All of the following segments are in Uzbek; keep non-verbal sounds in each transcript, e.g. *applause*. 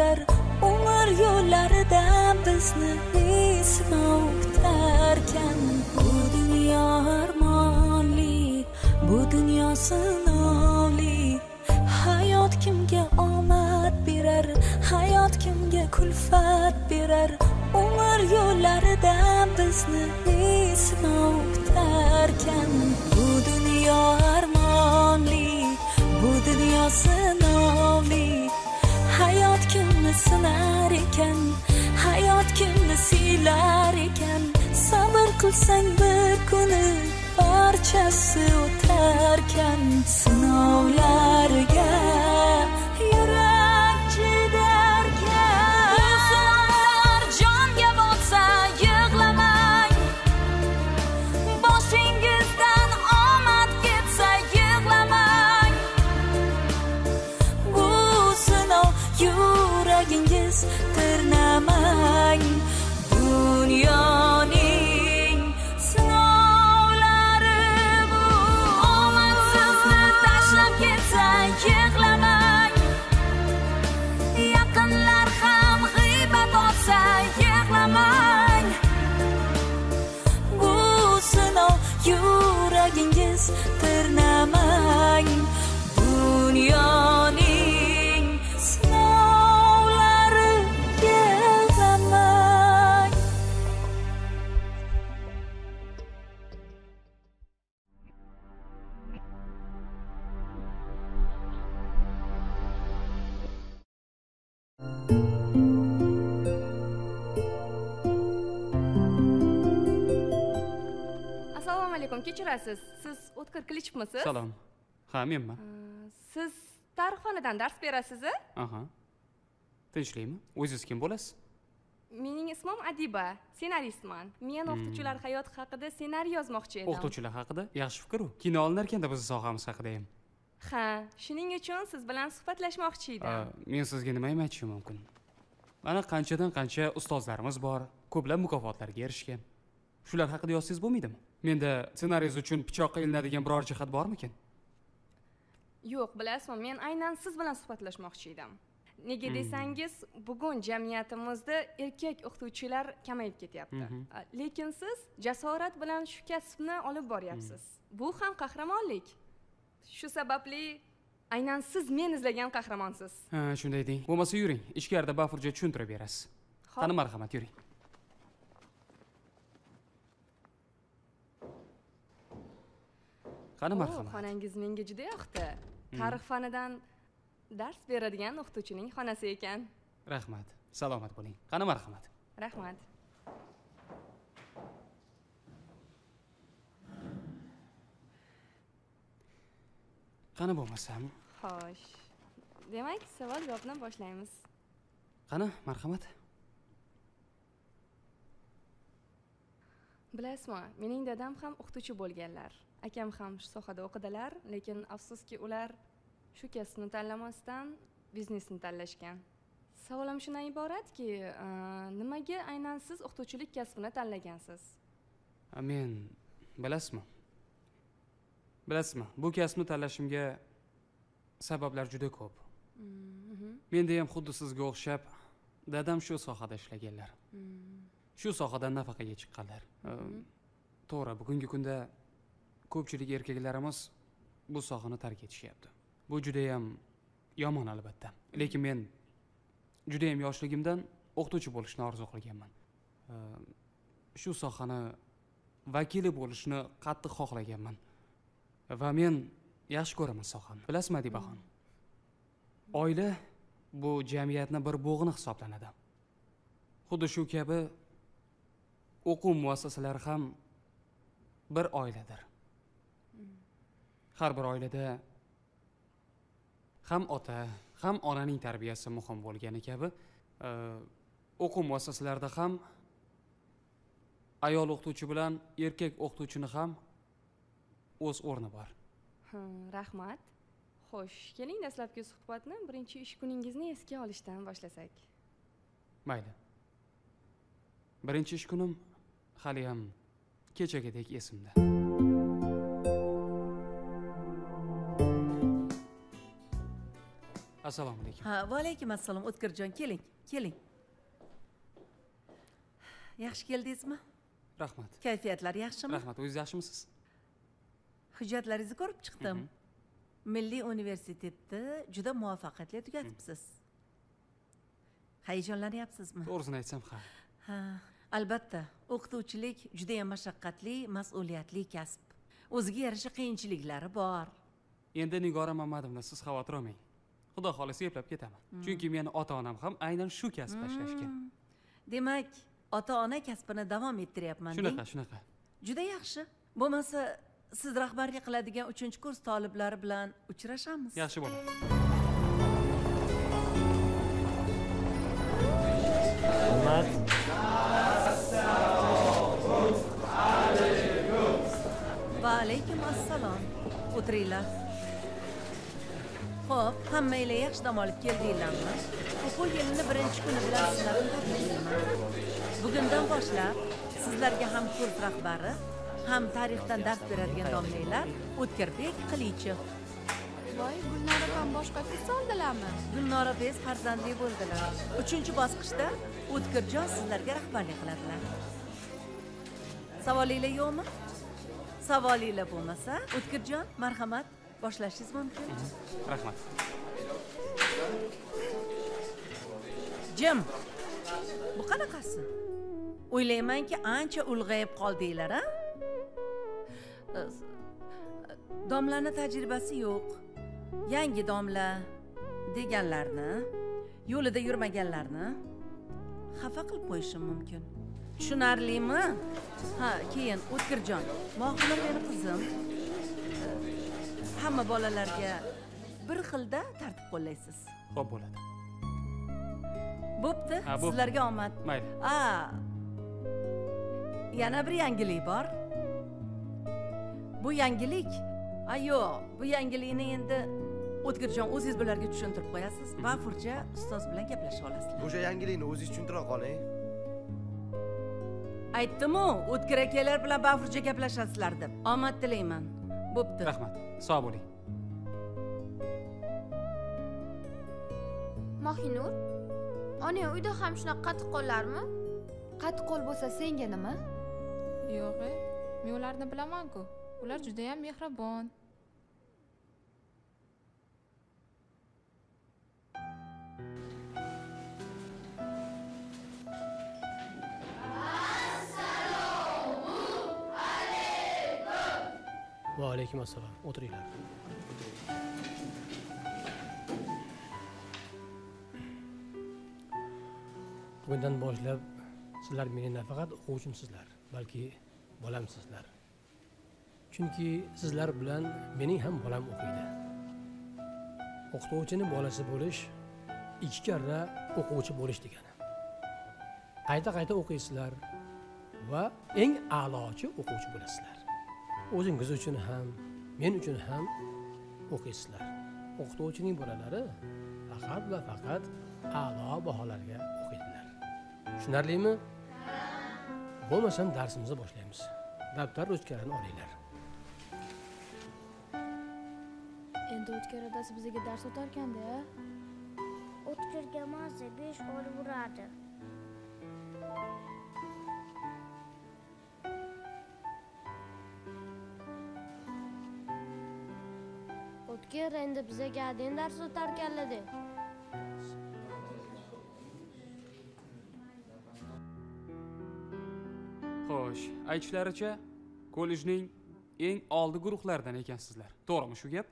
ko'rar umr yo'llaridan bizni sinov kutarkan bu dunyo armonli bu dunyo sinovli. Hayot kimga omad berar hayot kimga kulfat berar? Umr yo'llaridan bizni sinov kutarkan bu dunyo armonli bu dunyo sinovli. Hayot kimni sinar ekan? Hayot kimni siylar ekan? Sabr qilsang bir kuni barchasi o'tarkan sinovlarga. O'tkir kilichevmisiz salom. Ha menman. Siz tarixxonadan dars berasiz aha. Tinchlikmi? O'zingiz kim bo'lasiz? Mening ismim adiba ssenaristman. Men o'qituvchilar hayoti haqida ssenariy yozmoqchi edim. O'qituvchilar haqida? Yaxshi fikr u kino olinarkanda bizni sohamiz haqida ham. Ha shuning uchun siz bilan suhbatlashmoqchi edim. Men sizga nima ham aytishim mumkin? Mana qanchadan qancha ustozlarimiz bor. Ko'plab mukofotlarga erishgan. Shular haqida yozsangiz bo'lmaydimi menda ssenariyngiz uchun pichoqqa ilinadigan biror jihat bormikin? Yo'q bilasizmi men aynan siz bilan suhbatlashmoqchi edim. Nega desangiz bugun jamiyatimizda erkak o'qituvchilar kamayib ketyapti. A, lekin siz jasorat bilan shu kasbni olib boryapsiz. Bu ham qahramonlik. Shu sababli aynan siz men izlagan qahramonsiz. Ha shunday deng. Bo'lmasa yuring ichkarida bafurja tushuntirib berasiz. Qani marhamat yuring qani marhamat. xonangiz menga juda yoqdi. Tarix fanidan dars beradigan o'qituvchining xonasi ekan. Rahmat. Salomat bo'ling. Qani marhamat. Rahmat. Qani bo'lmasam? Xo'sh. Demak savol javobdan boshlaymiz. Qani marhamat. Bilasizmi mening dadam ham o'qituvchi bo'lganlar akam ham shu sohada o'qidilar lekin afsuski ular shu kasbni tanlamasdan biznesni tanlashgan. Savolim shundan iboratki e, nimaga aynan siz o'qituvchilik kasbini tanlagansiz? Men bilasizmi? Bilasizmi? Bu kasbni tanlashimga sabablar juda ko'p. Menda ham xuddi sizga o'xshab dadam shu sohada ishlaganlar. Shu sohadan nafaqaga chiqqanlar. Ö, to'g'ri bugungi kunda ko'pchilik erkaklarimiz bu sohani tark etishyapti. Bu judayam yomon albatta. Lekin men judayam yoshligimdan o'qituvchi bo'lishni orzu qilganman. Shu sohani vakili bo'lishni qattiq xohlaganman. Va men yaxshi ko'raman sohani. Bilasizmi adibaxon oila bu jamiyatni bir bo'g'ini hisoblanadi. Xuddi shu kabi o'quv muassasalari ham bir oiladir. Har bir oilada ham ota ham onaning tarbiyasi muhim bo'lgani kabi e, o'quv muassasalarida ham ayol o'qituvchi bilan erkak o'qituvchini ham o'z o'rni bor. Rahmat. Xo'sh keling dastlabki suhbatni birinchi ish kuningizni esga olishdan boshlasak. Mayli. Birinchi ish kunim haliyam kechagidek esimda assalomu alaykum. Ha va alaykum assalom o'tkirjon keling keling. Yaxshi keldingizmi? Rahmat. Kayfiyatlar yaxshimi? Rahmat. O'zingiz yaxshimisiz? Hujjatlaringizni ko'rib chiqdim. Milliy universitetni juda muvaffaqiyatli tugatibsiz. Hayajonlanyapsizmi? To'g'risini aytsam ha ha albatta o'qituvchilik judayam mashaqqatli mas'uliyatli kasb. O'ziga yarasha qiyinchiliklari bor. Endi nigora mamadovna siz xavotir olmang xudo xohlasa eplab ketaman. Chunki meni ota onam ham aynan shu kasbda ishlashgan demak ota ona kasbini davom ettiryapman shunaqa shunaqa. Juda yaxshi. Bo'lmasa siz rahbarlik qiladigan uchinchi kurs toliblari bilan uchrashamiz. Yaxshi bo'ladi hurmat va alaykum assalom o'tiringlar ho'p hammanglar yaxshi dam olib keldinglarmi? O'quv yilini birinchi kuni bilan sizlarni tabriklayman bugundan boshlab sizlarga ham kurs rahbari ham tarixdan dars beradigan domlalar o'tkirbek qilichev voy gulnora opam boshqa kurs oldilarmi? Gulnora bez farzandli bo'ldilar. Uchinchi bosqichda o'tkirjon sizlarga rahbarlik qiladilar. Savolinglar yo'qmi? Savolinglar bo'lmasa o'tkirjon marhamat boshlashingiz mumkin? Rahmat. Jim bu qanaqasi o'ylaymanki ancha ulg'ayib qoldinglar a domlani tajribasi yo'q. Yangi domla deganlarni yo'lida yurmaganlarni xafa qilib qo'yishim mumkin. Tushunarlimi? Ha keyin o'tkirjon mohina meni qizim hamma bolalarga bir xilda tartib qo'llaysiz. Ho'p bo'ladi. Bo'pti sizlarga omad. Mayli. A yana bir yangilik bor. Bu yangilik a yo'q bu yangilikni endi o'tkirjon o'zingiz bularga tushuntirib qo'yasiz bafurja ustoz bilan gaplashib olasizlar. O'sha yangilikni o'zingiz tushuntira qoling aytdimu o'tkir akalar bilan bafurja gaplashasizlar deb. Omad tilayman bo'pti. Rahmat. Sog' bo'ling. Mohinur onang uyda ham shunaqa qattiq qo'llarmi? Qattiq qo'l bo'lsa senga nima? Yo'q e men ularni bilamanku. Ular judayam mehribon va alaykum assalom o'tiringlar. Bugundan boshlab sizlar meni nafaqat o'quvchimsizlar balki bolamsizlar. Chunki sizlar bilan mening ham bolam o'qiydi. O'qituvchini bolasi bo'lish ikki karra o'quvchi bo'lish degani. Qayta qayta o'qiysizlar va eng a'lochi o'quvchi bo'lasizlar. O'zingiz uchun ham men uchun ham o'qiysizlar o'qituvchining bolalari faqat va faqat a'lo baholarga o'qiydilar. Tushunarlimi? Bo'lmasam darsimizni boshlaymiz. Daftar ruchkalarni olinglar. Endi o'tkir adasi bizga dars o'tarkanda o'tkirga mazza besh olib uradi. O'tkir endi bizaga adin dars o'tarkanladi xo'sh aytishlaricha kollejning eng oldi guruhlaridan ekansizlar. To'g'rimi shu gap?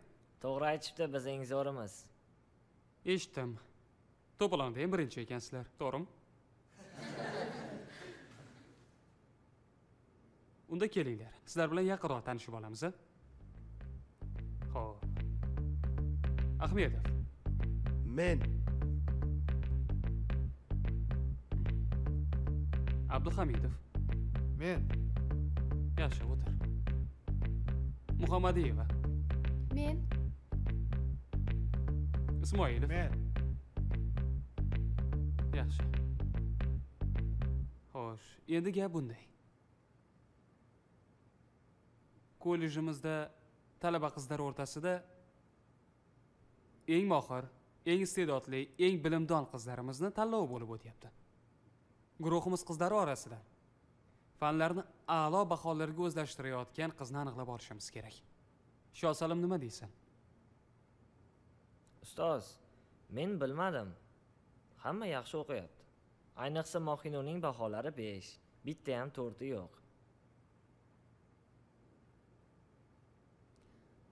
To'g'ri aytishibdi biz eng zo'rimiz. Eshitdim. To'polonda ham birinchi ekansizlar. To'g'rimi? *laughs* Unda kelinglar. Sizlar bilan yaqinroq tanishib olamiz a ahmedov men. Abduhamidov men. Yaxshi o'tir muhammadiyeva men. Ismoilov men. Yaxshi xo'sh endi gap bunday kollejimizda talaba qizlar o'rtasida eng mohir eng iste'dodli eng bilimdon qizlarimizni tanlovi bo'lib o'tyapti. Guruhimiz qizlari orasidan fanlarni a'lo baholarga o'zlashtirayotgan qizni aniqlab olishimiz kerak. Shosalim nima deysan? Ustoz men bilmadim. Hamma yaxshi o'qiyapti. Ayniqsa mohinurning baholari besh bitta ham to'rti yo'q.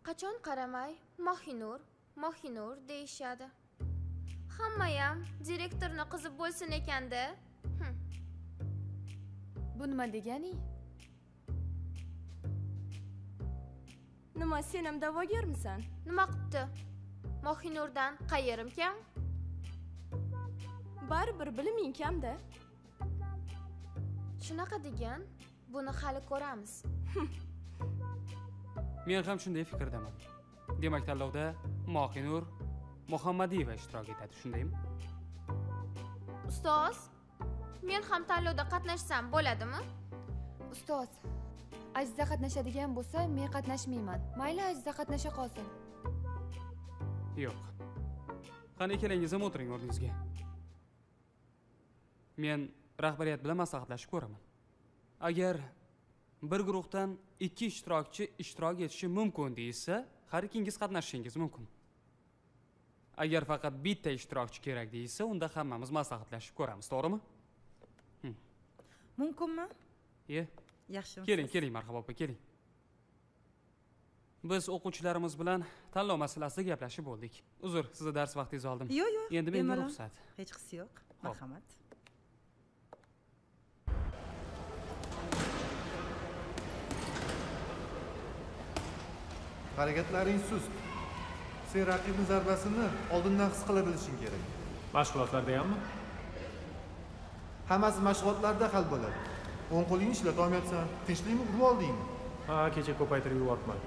Qachon qaramay mohinur mohinur deyishadi. Hammayam direktorni qizi bo'lsin ekanda. Bu nima deganing nima sen ham da'vogarmisan? Nima qipti? Mohinurdan qayerim kam? Baribir biliming kamda. Shunaqa degan buni hali ko'ramiz. Men ham shunday fikrdaman. Demak tanlovda mohinur muhammadiyeva ishtirok etadi shundaymi? Ustoz men ham tanlovda qatnashsam bo'ladimi? Ustoz aziza qatnashadigan bo'lsa men qatnashmayman. Mayli aziza qatnasha qolsin. Yo'q. Qani ikkalangiz ham o'tiring o'rningizga. Men rahbariyat bilan maslahatlashib ko'raman. Agar bir guruhdan ikki ishtirokchi ishtirok etishi mumkin deyishsa har ikkingiz qatnashishingiz mumkin agar faqat bitta ishtirokchi kerak deyishsa unda hammamiz maslahatlashib ko'ramiz to'g'rimi? Mumkinmi? Ye. Yaxshi keling keling marhabo opa keling. Biz o'quvchilarimiz bilan tanlov masalasida gaplashib bo'ldik. Uzr sizni dars vaqtingizni oldim. Yo'q yo'q. Endi menga ruxsat. Hech qisi yo'q. Marhamat. Harakatlaring sust sen raqibni zarbasini oldindan his qila bilishing kerak. Mashg'ulotlarda hammi hammasi mashg'ulotlarda hal bo'ladi. O'ng qo'lingni ishlatolmayapsan tinchlikmi urib oldingmi ha kecha ko'paytirib yuboribman.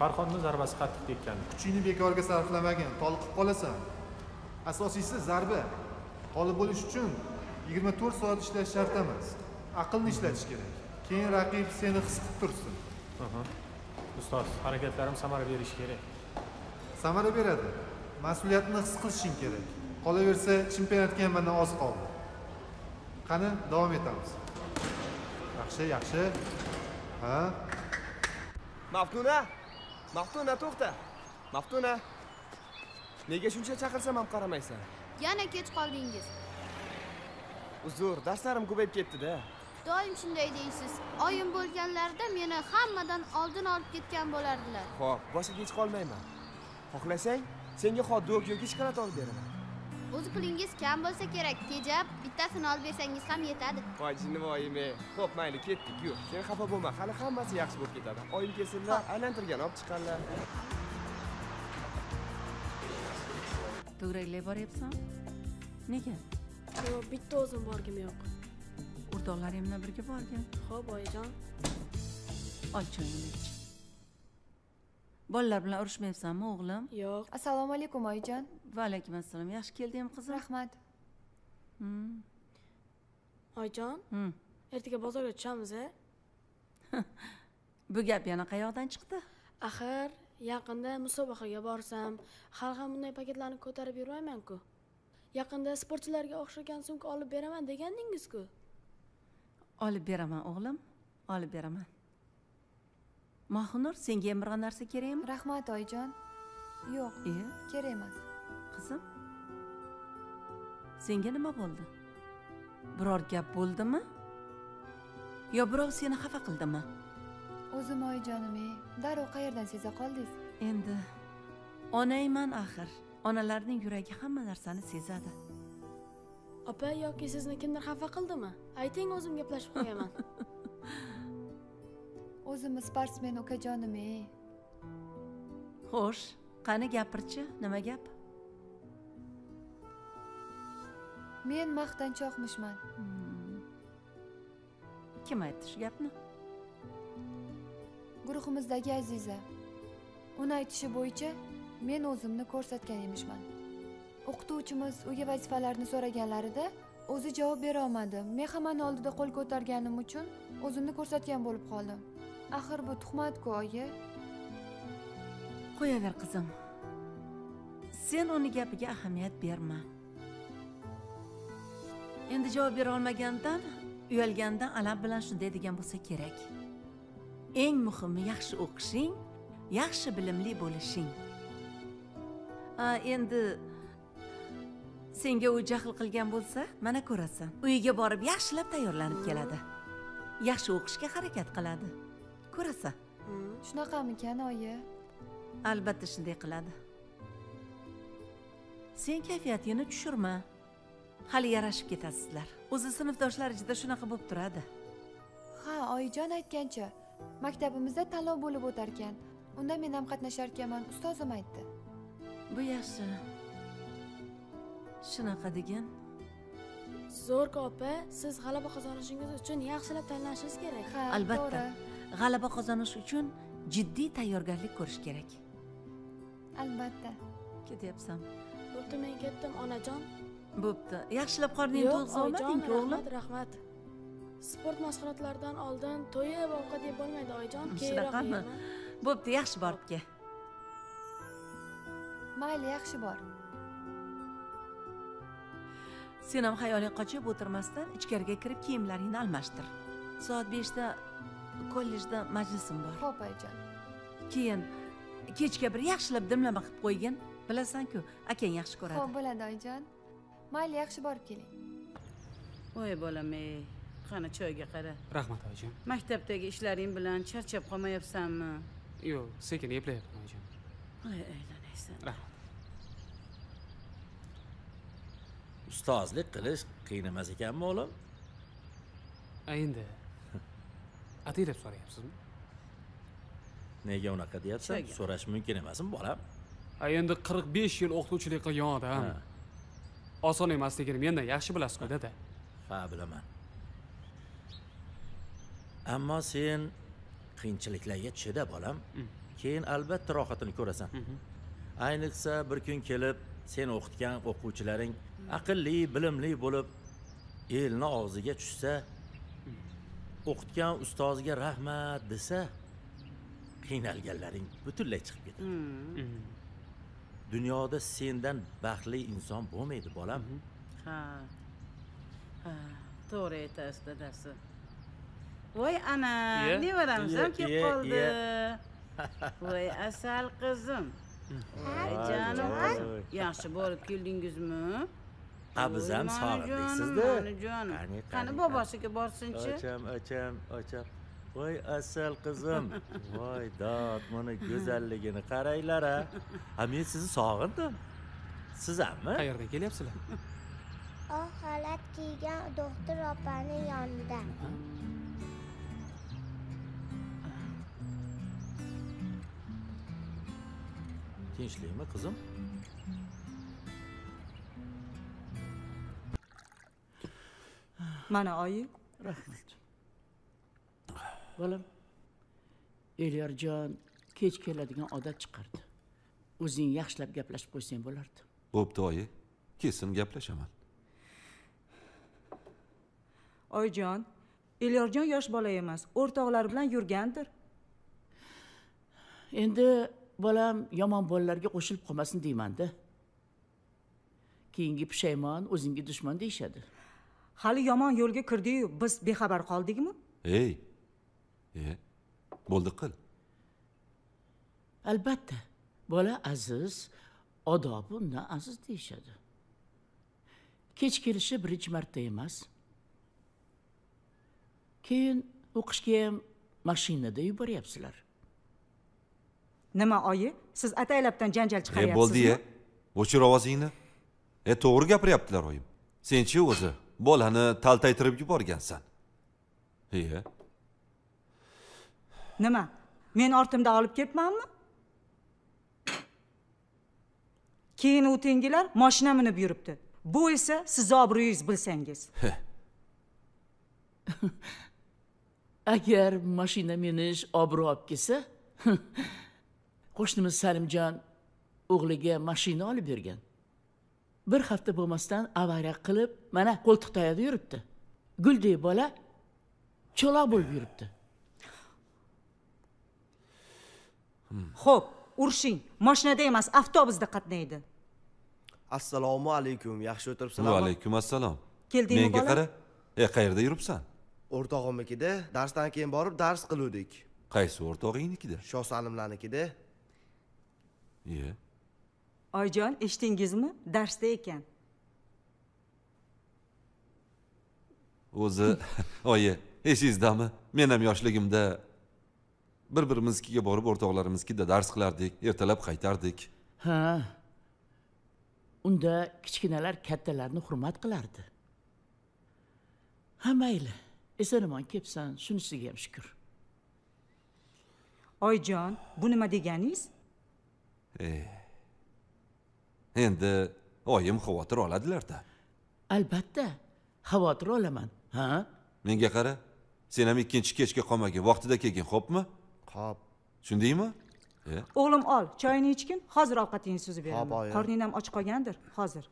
Farhodni zarbasi qattiq tekkan. Kuchingni bekorga sarflamagin toliqib qolasan. Asosiysi zarba. G'olib bo'lish uchun 24 soat ishlash shart emas. Aqlni ishlatish kerak. Keyin raqib seni his qilib tursin. Aha. ustoz harakatlarim samara berishi kerak samara beradi. Mas'uliyatni his qilishing kerak. Qolaversa chempionatga ham mana oz qoldi. Qani davom etamiz. Yaxshi yaxshi. Ha? Maftuna maftuna to'xta. Maftuna nega shuncha chaqirsam ham qaramaysan? Yana kech qoldingiz. Uzr darslarim ko'payib ketdida. Doim shunday deysiz. Oyim bo'lganlarida meni hammadan oldin olib ketgan bo'lardilar. Ho'p boshqa kech qolmayman xohlasang senga hot dog yoki shokolad olib beraman. O'zi pulingiz kam bo'lsa kerak tejab bittasini olib bersangiz ham yetadi. Voy jinnivoyim ey ho'p mayli ketdik yur sen xafa bo'lma hali hammasi yaxshi bo'lib ketadi. Oyim kelsinlar aylantirgan olib chiqqanlar to'g'raklay boryapsan nega? Yo'q bitta o'zim borgim yo'q. O'rtoqlaring bilan birga borgin. Ho'p oyijon ol choyingni ich bolalar bilan urushmayapsanmi o'g'lim? Yo'q. Assalomu alaykum oyijon. Va alaykum assalom. Yaxshi keldingmi qizim? Rahmat. Hmm. oyijon Hmm. ertaga bozorga tushamiz a *laughs* bu gap yana qayoqdan chiqdi? Axir yaqinda musobaqaga borsam hali ham bunday paketlarni ko'tarib yurmayman-ku. Yaqinda sportchilarga o'xshagan sumka olib beraman degandingiz-ku olib beraman o'g'lim. Olib beraman mahunur senga ham biror narsa kerakmi? Rahmat oyijon yo'q e kerak emas. Qizim senga nima bo'ldi? Biror gap bo'ldimi? Yo birov seni xafa qildimi? O'zim oyijonim ey darrov qayerdan seza qoldingiz? Endi onangman axir. Onalarning yuragi hamma narsani sezadi. Opa yoki sizni kimdir xafa qildimi? Ayting o'zim gaplashib qo'yaman *laughs* o'zimni sportsmen ukajonim ey xo'sh qani gapirchi? Nima gap? Men maqtanchoqmishman kim aytdi shu gapni? Guruhimizdagi aziza. Uni aytishi bo'yicha men o'zimni ko'rsatgan emishman. O'qituvchimiz uyga vazifalarni so'raganlarida o'zi javob bera olmadi. Men hammani oldida qo'l ko'targanim uchun o'zimni ko'rsatgan bo'lib qoldim axir bu tuhmatku oyi? Qo'yaver qizim. Sen uni gapiga ahamiyat berma. Endi javob bera olmagandan uyalgandan alam bilan shunday degan bo'lsa kerak. Eng muhimi yaxshi o'qishing yaxshi bilimli bo'lishing. A endi senga u jahl qilgan bo'lsa mana ko'rasan. Uyiga borib yaxshilab tayyorlanib keladi. Yaxshi o'qishga harakat qiladi. Ko'rasan. Shunaqamikan oyi? Albatta shunday qiladi. Sen kayfiyatingni tushirma. Hali yarashib ketasizlar. O'zi sinfdoshlar ichida shunaqa bo'lib turadi. Ha oyijon aytgancha maktabimizda tanlov bo'lib o'tarkan. Unda men ham qatnasharkanman ustozim aytdi. Bu yaxshi. Shunaqa degan zo'rka opa siz g'alaba qozonishingiz uchun yaxshilab tanlashingiz kerak. Ha albatta g'alaba qozonish uchun jiddiy tayyorgarlik ko'rish kerak. Albatta. Ketyapsan. Bo'pti men ketdim onajon. Bo'pti. Yaxshilab qorningni to'yg'izolmadingku o'g'lim? rahmat rahmat. Sport mashg'ulotlaridan oldin to'yib ovqat yeb bo'lmaydi oyijon *laughs* keyinroq yeyman bo'pti yaxshi borib kel mayli yaxshi bor. Sen ham xayoling qochib o'tirmasdan ichkariga kirib kiyimlaringni almashtir. Soat beshda kollejda majlisim bor. Ho'p oyijon keyin kechga bir yaxshilab dimlama qilib qo'ygin. Bilasanku akang yaxshi ho'p ko'radi bo'ladi oyijon mayli yaxshi borib keling. Voy bolam ey qani choyga qara? Rahmat oyijon maktabdagi ishlaring bilan charchab qolmayapsanmi? Yo'q sekin eplayapman oyijon voy aylanaysan. Rahmat. Ustozlik qilish qiyin emas ekanmi o'g'lim? A endi ataylab so'rayapsizmi nega unaqa deyapsan? So'rash mumkin emasmi bolam. A endi qirq besh yil o'qituvchilik qilgan odam oson emasligini mendan yaxshi bilasizku dada ha bilaman. Ammo sen qiyinchiliklarga chida bolam. Keyin albatta rohatini ko'rasan. Ayniqsa bir kun kelib sen o'qitgan o'quvchilaring aqlli bilimli bo'lib elni og'ziga tushsa o'qitgan ustoziga rahmat desa qiynalganlaring butunlay chiqib ketadi. Dunyoda sendan baxtli inson bo'lmaydi bolam. Ha. Ha to'g'ri aytasiz dadasi. Voy ana Iye, nevaramiz ham kelib qoldi. *laughs* voy asal qizim. Voy jonim voy. yaxshi borib keldingizmi Ha, biz ham Voy, sog'indik mani sizni. jonim, mani jonim Qani, qani. bobosiga borsinchi? Ocham ocham ocham. Voy asal qizim. Voy dod mana go'zalligini qaranglar a ha men sizni sog'indim. Siz hammi qayerdan kelyapsizlar? Oq xalat kiygan doktor opani yonida. Tinchlikmi qizim mana oyi. Rahmat. Bolam elyorjon kech keladigan odat chiqardi. O'zing yaxshilab gaplashib qo'ysang bo'lardi. Bo'pti oyi. Kesin gaplashaman. Oyijon elyorjon yosh bola emas o'rtoqlari bilan yurgandir. Endi bolam yomon bolalarga qo'shilib qolmasin deymanda. Keyingi pushaymon o'zingga dushman deyishadi hali yomon yo'lga kirdiyu biz bexabar qoldikmi? Ey e bo'ldi qil. Albatta bola aziz odobi undan aziz deyishadi. Kech kelishi birinchi marta emas. Keyin o'qishga ham mashinada yuboryapsizlar. Nima oyi siz ataylabdan janjal e chiqaryapsizmi? Bo'ldi ye o'chir ovozingni. E to'g'ri gapiryaptilar oyim. Senchi o'zi bolani taltaytirib yuborgansan. Iye nima men ortimda olib ketmanmi? Keyin u tengilar moshina minib yuribdi. Bu esa sizni obro'yingiz bilsangiz. *laughs* Agar mashina minish obro' olib kelsa *laughs* qo'shnimiz salimjon o'g'liga mashina olib bergan bir hafta bo'lmasdan avariya qilib mana qo'ltiq tayoqda yuribdi. Guldek bola cho'loq bo'lib yuribdi. Xo'p urishing moshinada emas avtobusda qatnaydi. Assalomu alaykum yaxshi va o'tiribsizlarmi alaykum assalom. Keldingmi, menga bola? qara e qayerda yuribsan? O'rtog'imnikida darsdan keyin borib dars qiluvdik. Qaysi o'rtog'ingnikida? Shosalimlarnikida iye oyijon eshitdingizmi? Darsda ekan. O'zi *laughs* oyi esingizdami men ham yoshligimda bir birimiznikiga borib o'rtoqlarimiznikida dars qilardik ertalab qaytardik. Ha unda kichkinalar kattalarni hurmat qilardi. Ha mayli eson omon kelibsan shunisiga ham shukur oyijon bu nima deganingiz? Eh. Endi oyim xavotir oladilarda albatta xavotir olaman ha? Menga qara sen ham ikkinchi kechga qolmagin vaqtida kelgin xo'pmi xo'p tushundingmi e? O'g'lim ol choyni ichgin hozir ovqatingni suzib beraman. Qorning ham och qolgandir hozir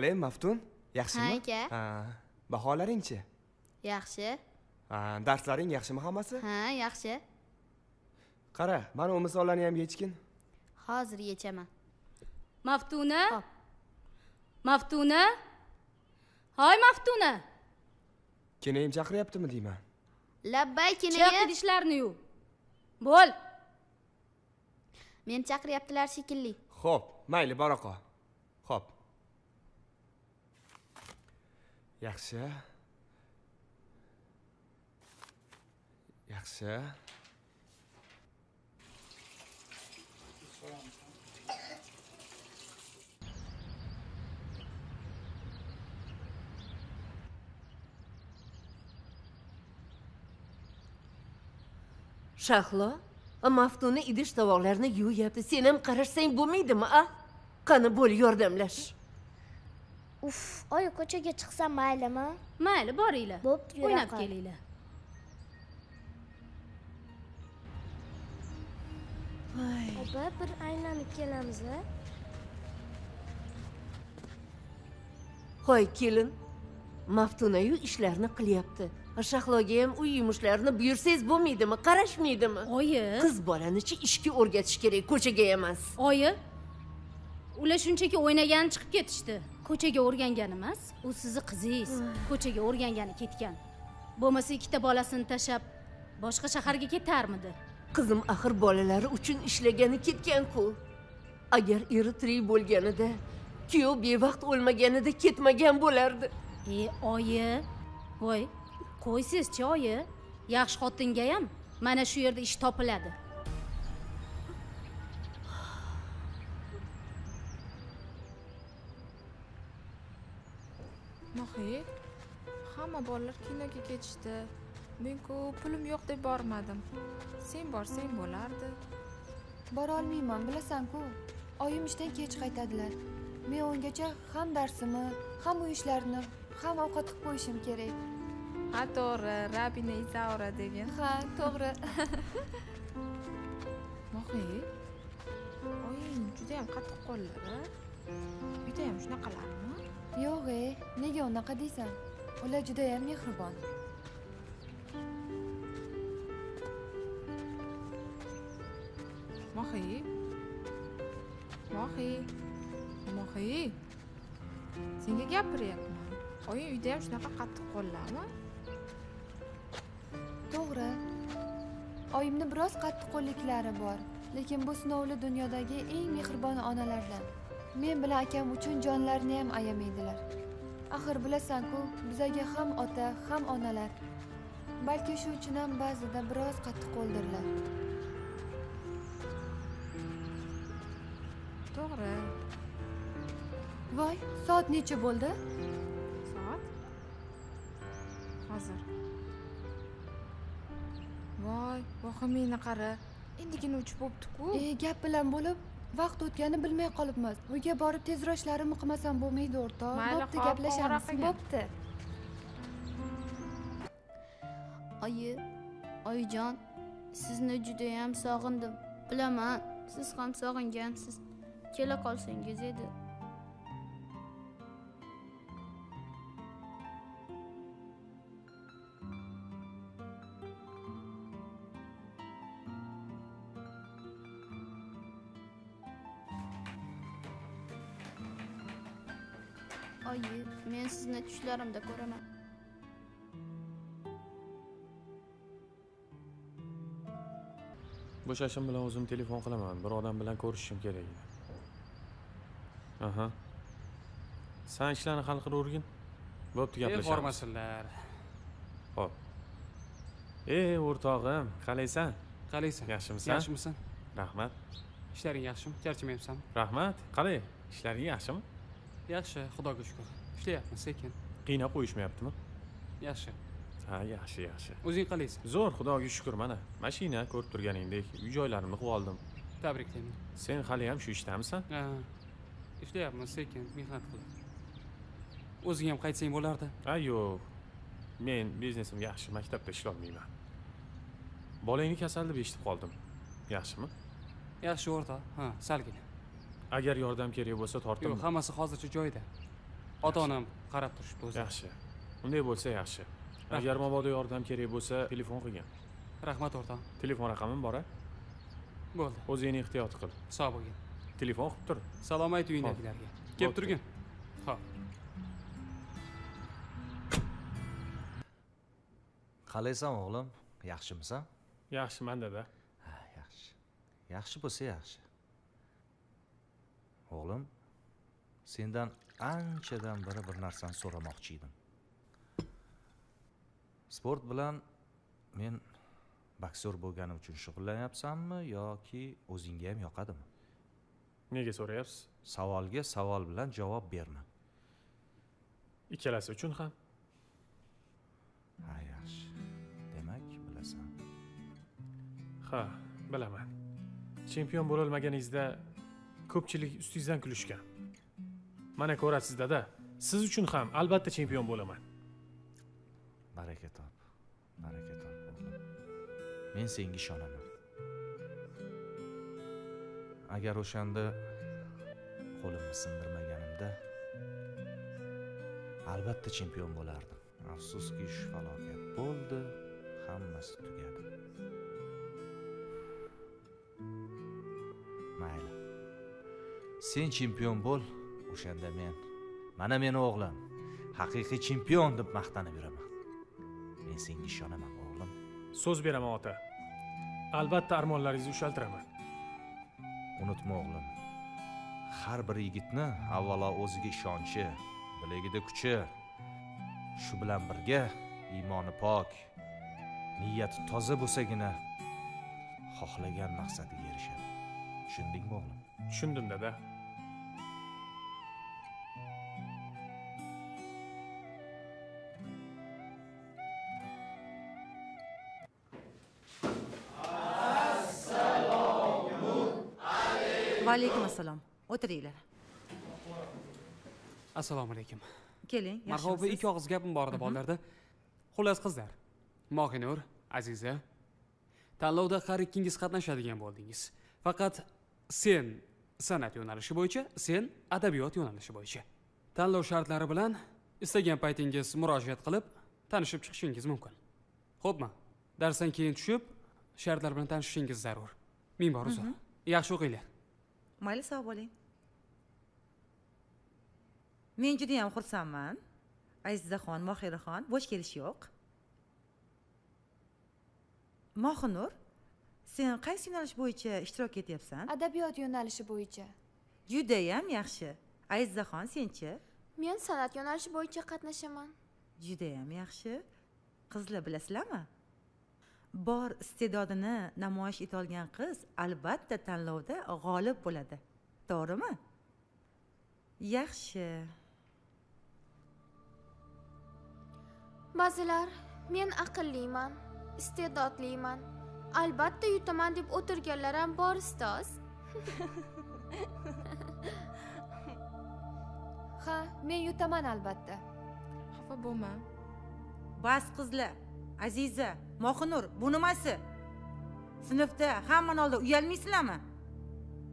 qalay maftun. Yaxshimi? Ha, aka. ha baholaringchi. Yaxshi. Ha darslaring yaxshimi hammasi? Ha yaxshi. Qara mana u misollarni ham yechgin. Hozir yechaman. Maftuna? Maftuna? Hoy maftuna! Kenayim chaqiryaptimi deyman. Labbay chiq kenayi idishlarni yuv bo'l. Meni chaqiryaptilar shekilli. Xo'p mayli bora qol xo'p yaxshi. Yaxshi. Shahlo maftuna idish tovoqlarni yuvyapti sen ham qarashsang bo'lmaydimi a? Qani bo'l yordamlash. Uf oyi ko'chaga chiqsam maylimi? Mayli boringlar. Bo'pti o'ynab kelinglar. Opa bir aylanib kelamiz a hoy kelin. Maftunayu ishlarni qilyapti. Shahloga ham uy yumushlarini buyursangiz bo'lmaydimi? Qarashmaydimi? Oyi. Qiz bolanichi ishga o'rgatish kerak ko'chaga emas. Oyi. Ular shunchaki o'ynagani chiqib ketishdi ko'chaga o'rgangan emas u sizni qizingiz ko'chaga o'rgangani ketgan. Bo'lmasa ikkita bolasini tashlab boshqa shaharga ketarmidi? Qizim axir bolalari uchun ishlagani ketgan-ku. Agar eri tirik bo'lganida kuyov bevaqt o'lmaganida ketmagan bo'lardi. E oyi voy qo'ysizchi oyi? Yaxshi xotinga ham mana shu yerda ish topiladi Mohi, hamma bolalar kinoga ketishdi. Men-ku pulim yo'q deb bormadim. Sen borsang bo'lardi. borolmayman bilasan-ku oyim ishdan kech qaytadilar men ungacha ham darsimni ham uy ishlarini ham ovqat qilib qo'yishim kerak Ha to'g'ri, Rabina Isaura degan. ha to'g'ri *laughs* Mohi, oying juda ham qattiq qo'llar, a? Uyda ham shunaqalarmi? Yo'q e nega unaqa deysan ular judayam mehribon Mohi. Mohi. Mohi. Senga gapiryapman. Oying uyda ham shunaqa qattiq qo'llarmi? to'g'ri oyimni biroz qattiqqo'lliklari bor lekin bu sinovli dunyodagi eng mehribon onalardan men bilan akam uchun jonlarini ham ayamaydilar. Axir bilasan-ku bizaga ham ota ham onalar. Balki shu uchun ham ba'zida biroz qattiqqo'ldirlar to'g'ri. Voy soat necha bo'ldi? Soat? Hozir. Voy vahimangni qara endigina uchib bo'pti-ku e gap bilan bo'lib vaqt o'tganini bilmay qolibmiz. Uyga borib tezroq ishlarimni qilmasam bo'lmaydi o'rtoq bo'pti gaplashamiz. bo'pti. Oyi oyijon sizni judayam sog'indim. Bilaman siz ham sog'ingansiz. Kela qolsangiz edi oyi men sizni tushlarimda ko'raman. Bo'shashim bilan o'zim telefon qilaman. Bir odam bilan ko'rishishim kerak. Edi aha. San ishlarni hal qilavergin bo'pti gaplashamiz bormasinlar ho'p ey o'rtog'im qalaysan? Qalaysan. Yaxshimisan? Yaxshimisan. Rahmat. Ishlaring yaxshimi? Charchamayapsanmi rahmat. Qalay. Ishlaring yaxshimi yaxshi xudoga shukur ishlayapmiz sekin. Qiynab qo'yishmayaptimi? Yaxshi. Ha yaxshi yaxshi. O'zing qalaysan zo'r xudoga shukur mana. Mashina ko'rib turganingdek uy joylarimni qilib oldim. Tabriklayman. Sen hali ham shu ishdamisan? Ha. Ishlayapmiz sekin. Mehnat qilib o'zing ham qaytsang bo'lardi. A yo'q men biznesim yaxshi maktabda ishlolmayman. Bolangni kasal deb eshitib qoldim. Yaxshimi? Yaxshi o'rtoq ha salgina agar yordam kerak bo'lsa tortib yo'q hammasi hozircha joyida. Ota onam qarab turishibdi o'zi yaxshi. Unday bo'lsa yaxshi. Agar mabodo yordam kerak bo'lsa telefon qilgin. Rahmat o'rtoq telefon raqamim bor a bo'ldi o'zingni ehtiyot qil. Sog' bo'lgin. Telefon qilib tur. Salom ayt uyingdagilarga. Kelib turgin. Ho'p. Qalaysan o'g'lim? Yaxshimisan? Yaxshiman dada ha yaxshi. Yaxshi bo'lsa yaxshi o'g'lim sendan anchadan beri bir narsani so'ramoqchi edim. Sport bilan men boksyor bo'lganim uchun shug'ullanyapsanmi yoki o'zingga ham yoqadimi? Nega so'rayapsiz? Savolga savol bilan javob berma. Ikkalasi uchun ham. Ha yaxshi. Demak bilasan. Ha bilaman. Chempion bo'lolmaganingizda ko'pchilik ustingizdan kulishgan. Mana ko'rasiz dada siz uchun ham albatta chempion bo'laman. Baraka top baraka top o'g'lim. Men senga ishonaman. Agar o'shanda qo'limni sindirmaganimda albatta chempion bo'lardim. Afsuski shu falokat bo'ldi hammasi tugadi. Mayli. Sen chempion bo'l o'shanda men. Mana meni o'g'lim. Haqiqiy chempion deb maqtanib yuraman. Men senga ishonaman o'g'lim. So'z beraman ota. Albatta armonlaringizni ushaltiraman. Unutma o'g'lim. Har bir yigitni avvalo o'ziga ishonchi bilagida kuchi shu bilan birga iymoni pok niyati toza bo'lsagina xohlagan maqsadiga erishadi. Tushundingmi o'g'lim? Tushundim dada assalom o'tiringlar. Assalomu alaykum. Keling marhaba yaxshimisiz? ikki og'iz gapim bor edi Mhm. bolalarda. Xullas qizlar. Mohinur aziza tanlovda har ikkingiz qatnashadigan bo'ldingiz. Faqat sen san'at yo'nalishi bo'yicha sen adabiyot yo'nalishi bo'yicha. Tanlov shartlari bilan istagan paytingiz murojaat qilib tanishib chiqishingiz mumkin. Xo'pmi? Darsdan keyin tushib shartlar bilan tanishishingiz zarur. Ming bor uzr. Mhm. yaxshi o'qinglar mayli sog' bo'ling. Men judayam xursandman. Azizaxon mohiraxon bo'sh kelish yo'q. Mohinur sen qaysi yo'nalish bo'yicha ishtirok etyapsan? Adabiyot yo'nalishi bo'yicha. Judayam yaxshi. Azizaxon senchi? Men san'at yo'nalishi bo'yicha qatnashaman. Judayam yaxshi. Qizlar bilasizlarmi bor iste'dodini namoyish etolgan qiz albatta tanlovda g'olib bo'ladi. To'g'rimi? Yaxshi. Ba'zilar men aqlliman iste'dodliman albatta yutaman deb o'tirganlar ham bor ustoz. *laughs* Ha men yutaman albatta. Xafa bo'lma. Bas qizlar aziza mohinur bu nimasi sinfda hammani oldida uyalmaysizlarmi?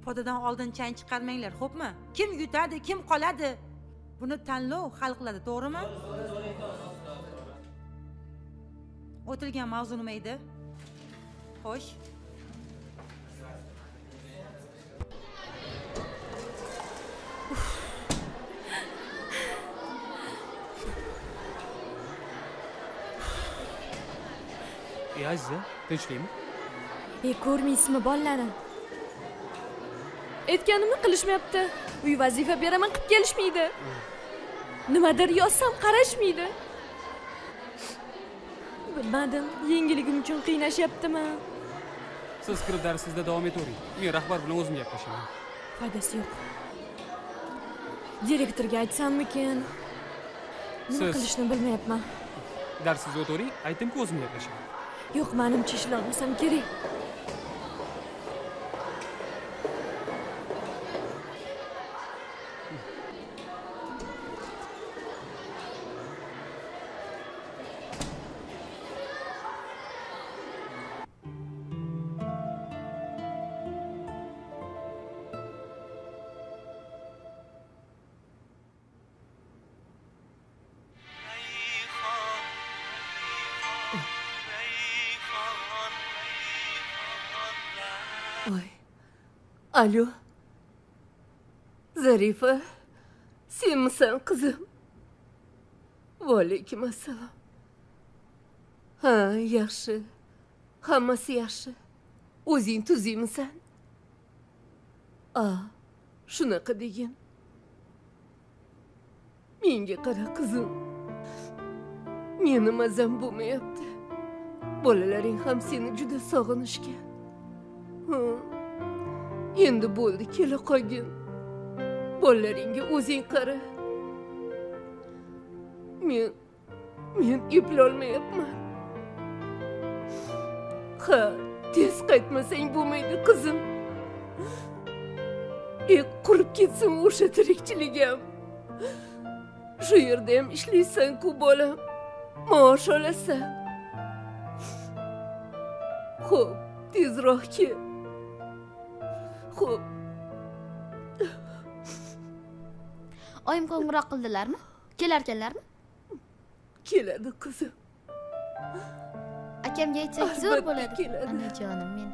Podadan oldin chang chiqarmanglar xo'pmi? Kim yutadi kim qoladi? Buni tanlov hal qiladi to'g'rimi? O'tilgan mavzu nima edi? Xo'sh. E aziza tinchlikmi e ko'rmaysizmi bolalarni aytganimni qilishmayapti uy vazifa beraman qilib kelishmaydi nimadir yozsam qarashmaydi bilmadim yengiligim uchun qiynashyaptimi siz kirib darsingizda davom etavering men rahbar bilan o'zim gaplashaman foydasi yo'q direktorga aytsammikin nima qilishni bilmayapman darsingizga o'tavering aytdimku o'zim gaplashaman yo'q manimcha ishlolmasam kerak. Alo zarifa senmisan qizim vaalaykum assalom ha yaxshi hammasi yaxshi o'zing tuzingmisan a shunaqa degin menga qara qizim meni mazam bo'lmayapti bolalaring ham seni juda sog'inishgan Hı. Endi bo'ldi kela qolgin. Bolalaringga o'zing qara. Men men eplolmayapman. Ha tez qaytmasang bo'lmaydi qizim. E qurib ketsin o'sha tirikchiligim. Shu yerda ham ishlaysan-ku bolam. Maosh olasan. Xo'p tezroq kel xo'p. Oyim qo'ng'iroq qildilarmi? Kelarkanlarmi? Keladi qizim. Akamga aytsak zo'r bo'ladi. onajonim men.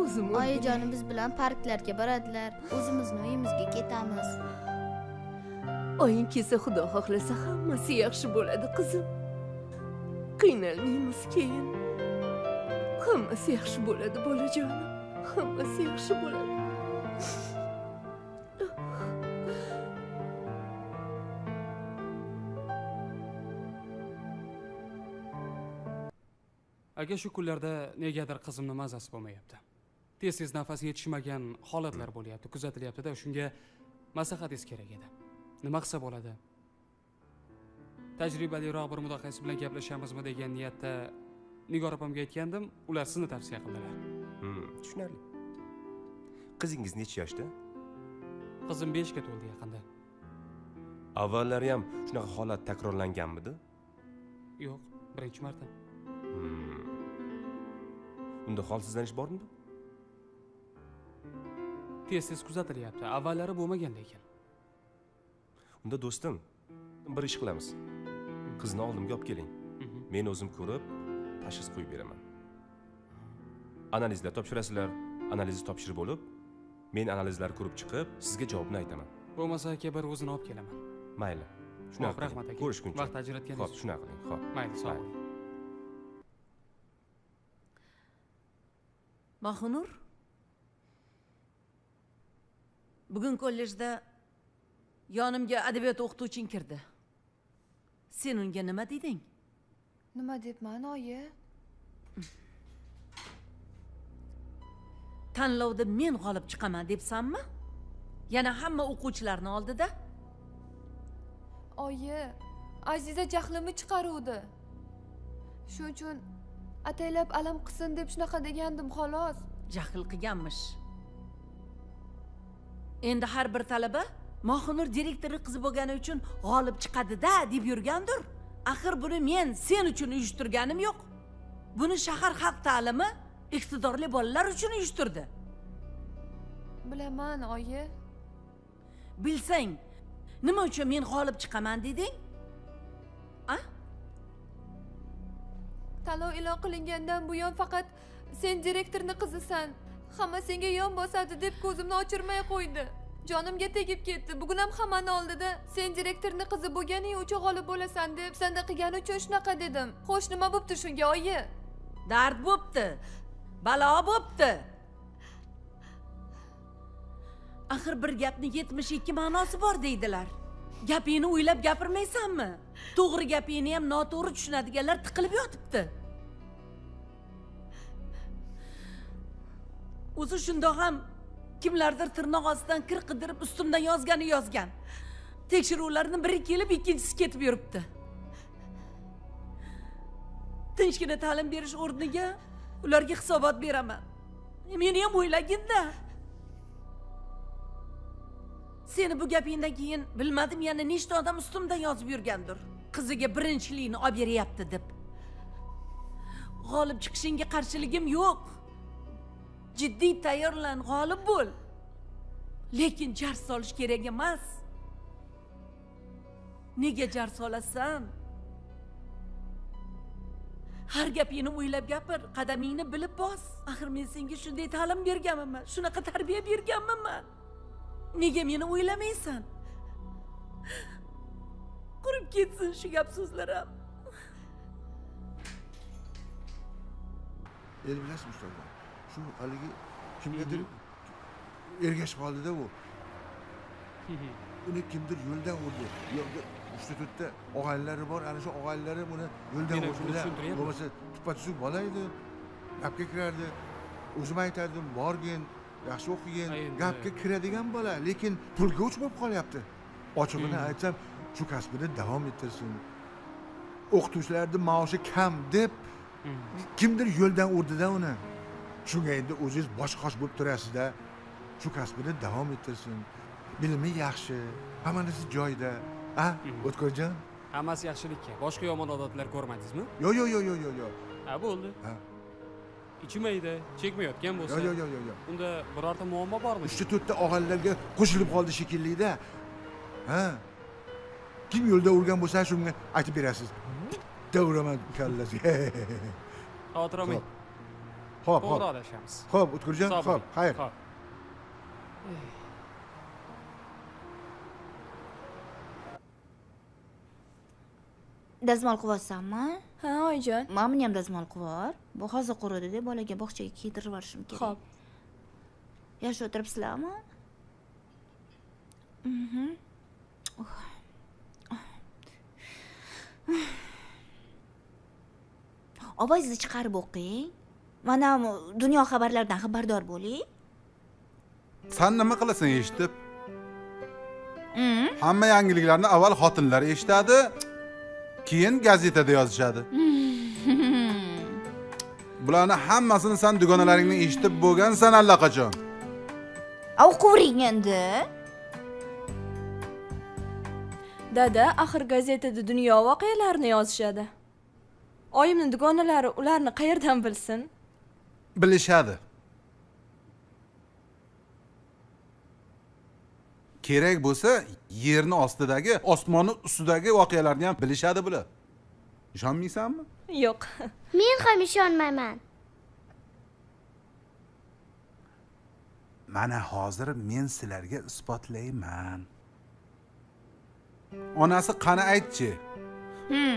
O'zim oyijonim biz bilan parklarga boradilar. O'zimizni uyimizga ketamiz. Oying kelsa xudo xohlasa hammasi yaxshi bo'ladi qizim. Qiynalmaymiz keyin. Hammasi yaxshi bo'ladi bolajonim hammasi bo'ladi aka shu kunlarda negadir qizimni mazasi bo'lmayapti. Tez tez nafasi yetishmagan holatlar bo'lyapti kuzatilyaptida shunga maslahatingiz kerak edi. Nima qilsa bo'ladi? Tajribaliroq bir mutaxassis bilan gaplashamizmi degan niyatda nigor opamga aytgandim ular sizni tavsiya qildilar. Tushunarli. Qizingiz necha yoshda? Qizim beshga to'ldi yaqinda. Avvallari ham shunaqa holat takrorlanganmidi? Yo'q birinchi marta. Hmm. unda holsizlanish bormidi tez tez kuzatilyapti. Avvallari bo'lmagan lekin. Unda do'stim bir ish qilamiz. Qizni oldimga olib keling. Men o'zim ko'rib tashxis qo'yib beraman analizlar topshirasizlar. Analizni topshirib bo'lib men analizlarni ko'rib chiqib sizga javobni aytaman. Bo'lmasa aka bir o'zini olib kelaman. Mayli. Shunaqa rahmat qiling. aka. ko'rishguncha Vaqt ajratganingiz ho'p uchun. shunaqa qiling. Ho'p mayli sog' bo'ling mahunur? Bugun kollejda yonimga adabiyot o'qituvching kirdi. Sen unga nima deding nima debman oyi tanlovda men g'olib chiqaman debsanmi? Yana hamma o'quvchilarni oldida. Oyi aziza jahlimni chiqaruvdi? Shuning uchun ataylab alam qilsin deb shunaqa degandim xolos. Jahl qilganmish. Endi har bir talaba mohinur direktorni qizi bo'lgani uchun g'olib chiqadida deb yurgandir. Axir buni men sen uchun uyushtirganim yo'q. Buni shahar xalq ta'limi iqtidorli bolalar uchun uyushtirdi bilaman oyi. Bilsang nima uchun men g'olib chiqaman deding? Tanlov e'lon qilingandan buyon faqat sen direktorni qizisan hamma senga yon bosadi deb ko'zimni ochirmay qo'ydi. Jonimga tegib ketdi bugun ham hammani oldida sen direktorni qizi bo'lganing uchun g'olib bo'lasan deb sanda qilgani uchun shunaqa dedim. Xo'sh nima bo'pti shunga oyi? Dard bo'pti balo bo'pti. Axir bir gapni yetmish ikki ma'nosi bor deydilar. Gapingni o'ylab gapirmaysanmi? To'g'ri gapingni ham noto'g'ri tushunadiganlar tiqilib yotibdi. O'zi shundoq ham kimlardir tirnoq ostidan kir qidirib ustimdan yozgani yozgan. Tekshiruvlarni biri kelib ikkinchisi ketib yuribdi. Tinchgina ta'lim berish o'rniga ularga hisobot beraman. Meni ham o'ylaginda seni bu gapingdan keyin bilmadim yana nechta odam ustimdan yozib yurgandir. Qiziga birinchilikni olib beryapti deb. G'olib chiqishingga qarshiligim yo'q. Jiddiy tayyorlan g'olib bo'l. Lekin jar solish kerak emas. Nega jar solasan? Har gapingni o'ylab gapir qadamingni bilib bos. Axir men senga shunday ta'lim berganman shunaqa tarbiya berganman. Nega meni o'ylamaysan? Qurib ketsin shu gap so'zlar ham endi bilasizmi ustozlar shu haligi kimgadir ergashib qoldida u. *laughs* Uni kimdir yo'ldan urdi to'rtta og'aynilari bor ana shu og'aynilari uni yo'ldan tushuntiryapman. bo'lmasa tuppa tushuk bola edi gapga kirardi. O'zim aytardim borgin yaxshi o'qigin gapga kiradigan bola lekin pulga o'ch bo'lib qolyapti. Ochig'ini aytsam shu kasbini davom ettirsin. O'qituvchilarni maoshi kam deb kimdir yo'ldan urdida uni. Shunga endi o'zingiz bosh qosh bo'lib turasizda. Shu kasbini davom ettirsin. Bilimi yaxshi hamma narsa joyida a o'tkorjon hammasi yaxshilikka. Boshqa yomon odatlar ko'rmadingizmi? Yo'q yo'q yo'q yo'q yo'q ha bo'ldi. Ha. ichimaydi chekmayotgan bo'lsa. yo'q yo'q yo'q yo'q unda birorta muammo bormi? Uchta to'rtta og'aynilarga qo'shilib qoldi shekillida ha. Kim yo'lda urgan bo'lsa shunga aytib berasiz. Bitta uraman kallasiga *laughs* xavotir olmang ho'p to'g'ri adashamiz. Ho'p o'tkirjon ho'p xayr Ho'p. dazmol qilyapsanmi ha oyijon mana buni ham dazmol qilib yubor bu hozir quridida bolaga bog'chaga kiydirib yuborishim kerak Xo'p. yaxshi o'tiribsizlarmi Mhm. ovozingizni chiqarib o'qing mana bu dunyo xabarlaridan xabardor bo'ling san nima qilasan eshitib Mm. hamma yangiliklarni avval xotinlar eshitadi keyin gazetada yozishadi. *laughs* Bularni hammasini san dugonalaringdan eshitib bo'lgansan allaqachon. O'qivering endi. Dada axir gazetada dunyo voqealarini yozishadi. Oyimni dugonalari ularni qayerdan bilsin? Bilishadi kerak bo'lsa yerni ostidagi osmonni ustidagi voqealarni ham bilishadi bular. Ishonmaysanmi? Yo'q. Men ham ishonmayman. Mana hozir men sizlarga isbotlayman. Onasi qani aytchi? Hmm.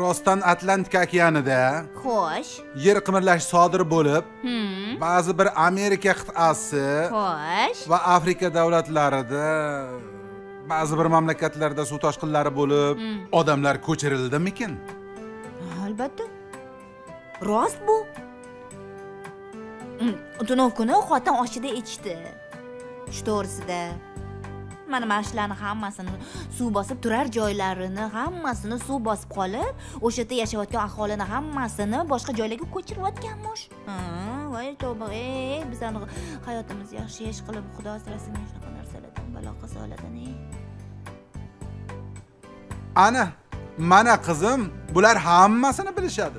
Rostdan atlantika okeanida xo'sh. yer qimirlashi sodir bo'lib Hmm. ba'zi bir amerika qit'asi xo'sh. va afrika davlatlarida ba'zi bir mamlakatlarda suv toshqinlari bo'lib Hmm. odamlar ko'chirildimikin? Albatta. Rost bu. Tunov kuni xotin oshida ichdi. Shu to'g'risida mana mana shularni hammasini suv bosib turar joylarini hammasini suv bosib qolib o'sha yerda yashayotgan aholini hammasini boshqa joylarga ko'chiryotganmish Ha, voy tavba e, ey bizani hayotimiz yaxshi ish qilib xudo asrasin shunaqa narsalardan balo soladi ey ana mana qizim bular hammasini bilishadi.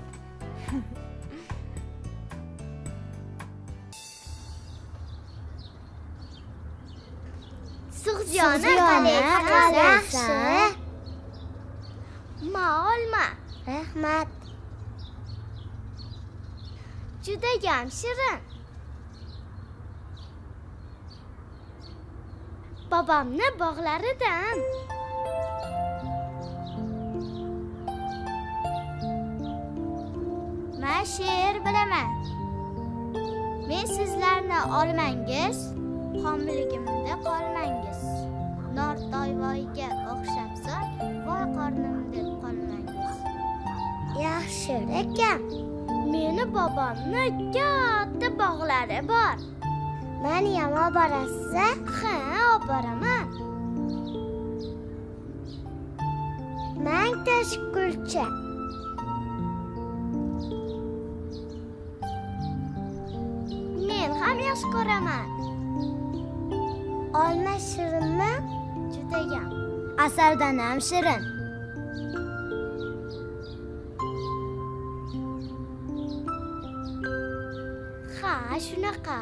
Qalay yaxshi. Ma olma. Rahmat. Judayam shirin. Bobomni bog'laridan. Men she'r bilaman. Men sizlarni olmangiz, qomligimda qolmangiz. Nortoyvoyga o'xshabsan, voy qornim deb qolmangiz. Yaxshi ekan. Meni bobomni katta bog'lari bor. mani ham olib borasiz? Ha, olib boraman. Men tashkurchi. Men ham yaxshi ko'raman. Olma shirinmi? Judayam. Asaldan ham shirin. Ha, shunaqa.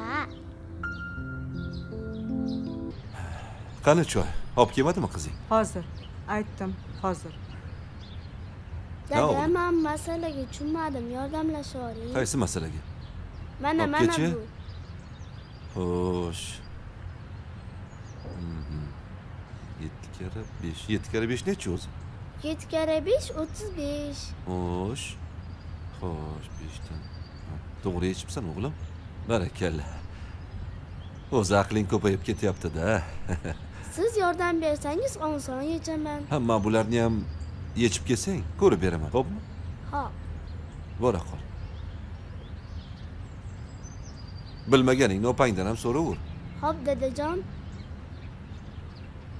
qani choy olib kelmadimi qizing hozir aytdim hozir Dada, men masalaga tushunmadim. Yordamlasha oling. qaysi masalaga Mana mana bu. xo'sh yetti karra besh yetti karra besh nechi o'zi 7 kara 5 35. xo'sh xo'sh beshdan Ha, to'g'ri yechibsan o'g'lim barakalla o'zi aqling ko'payib ketyapti-da *laughs* Siz yordam bersangiz oson yechaman. ha man bularni ham yechib kelsang ko'rib beraman xo'pmi Xo'p. bora qol bilmaganingni opangdan ham so'raver Xo'p, dadajon.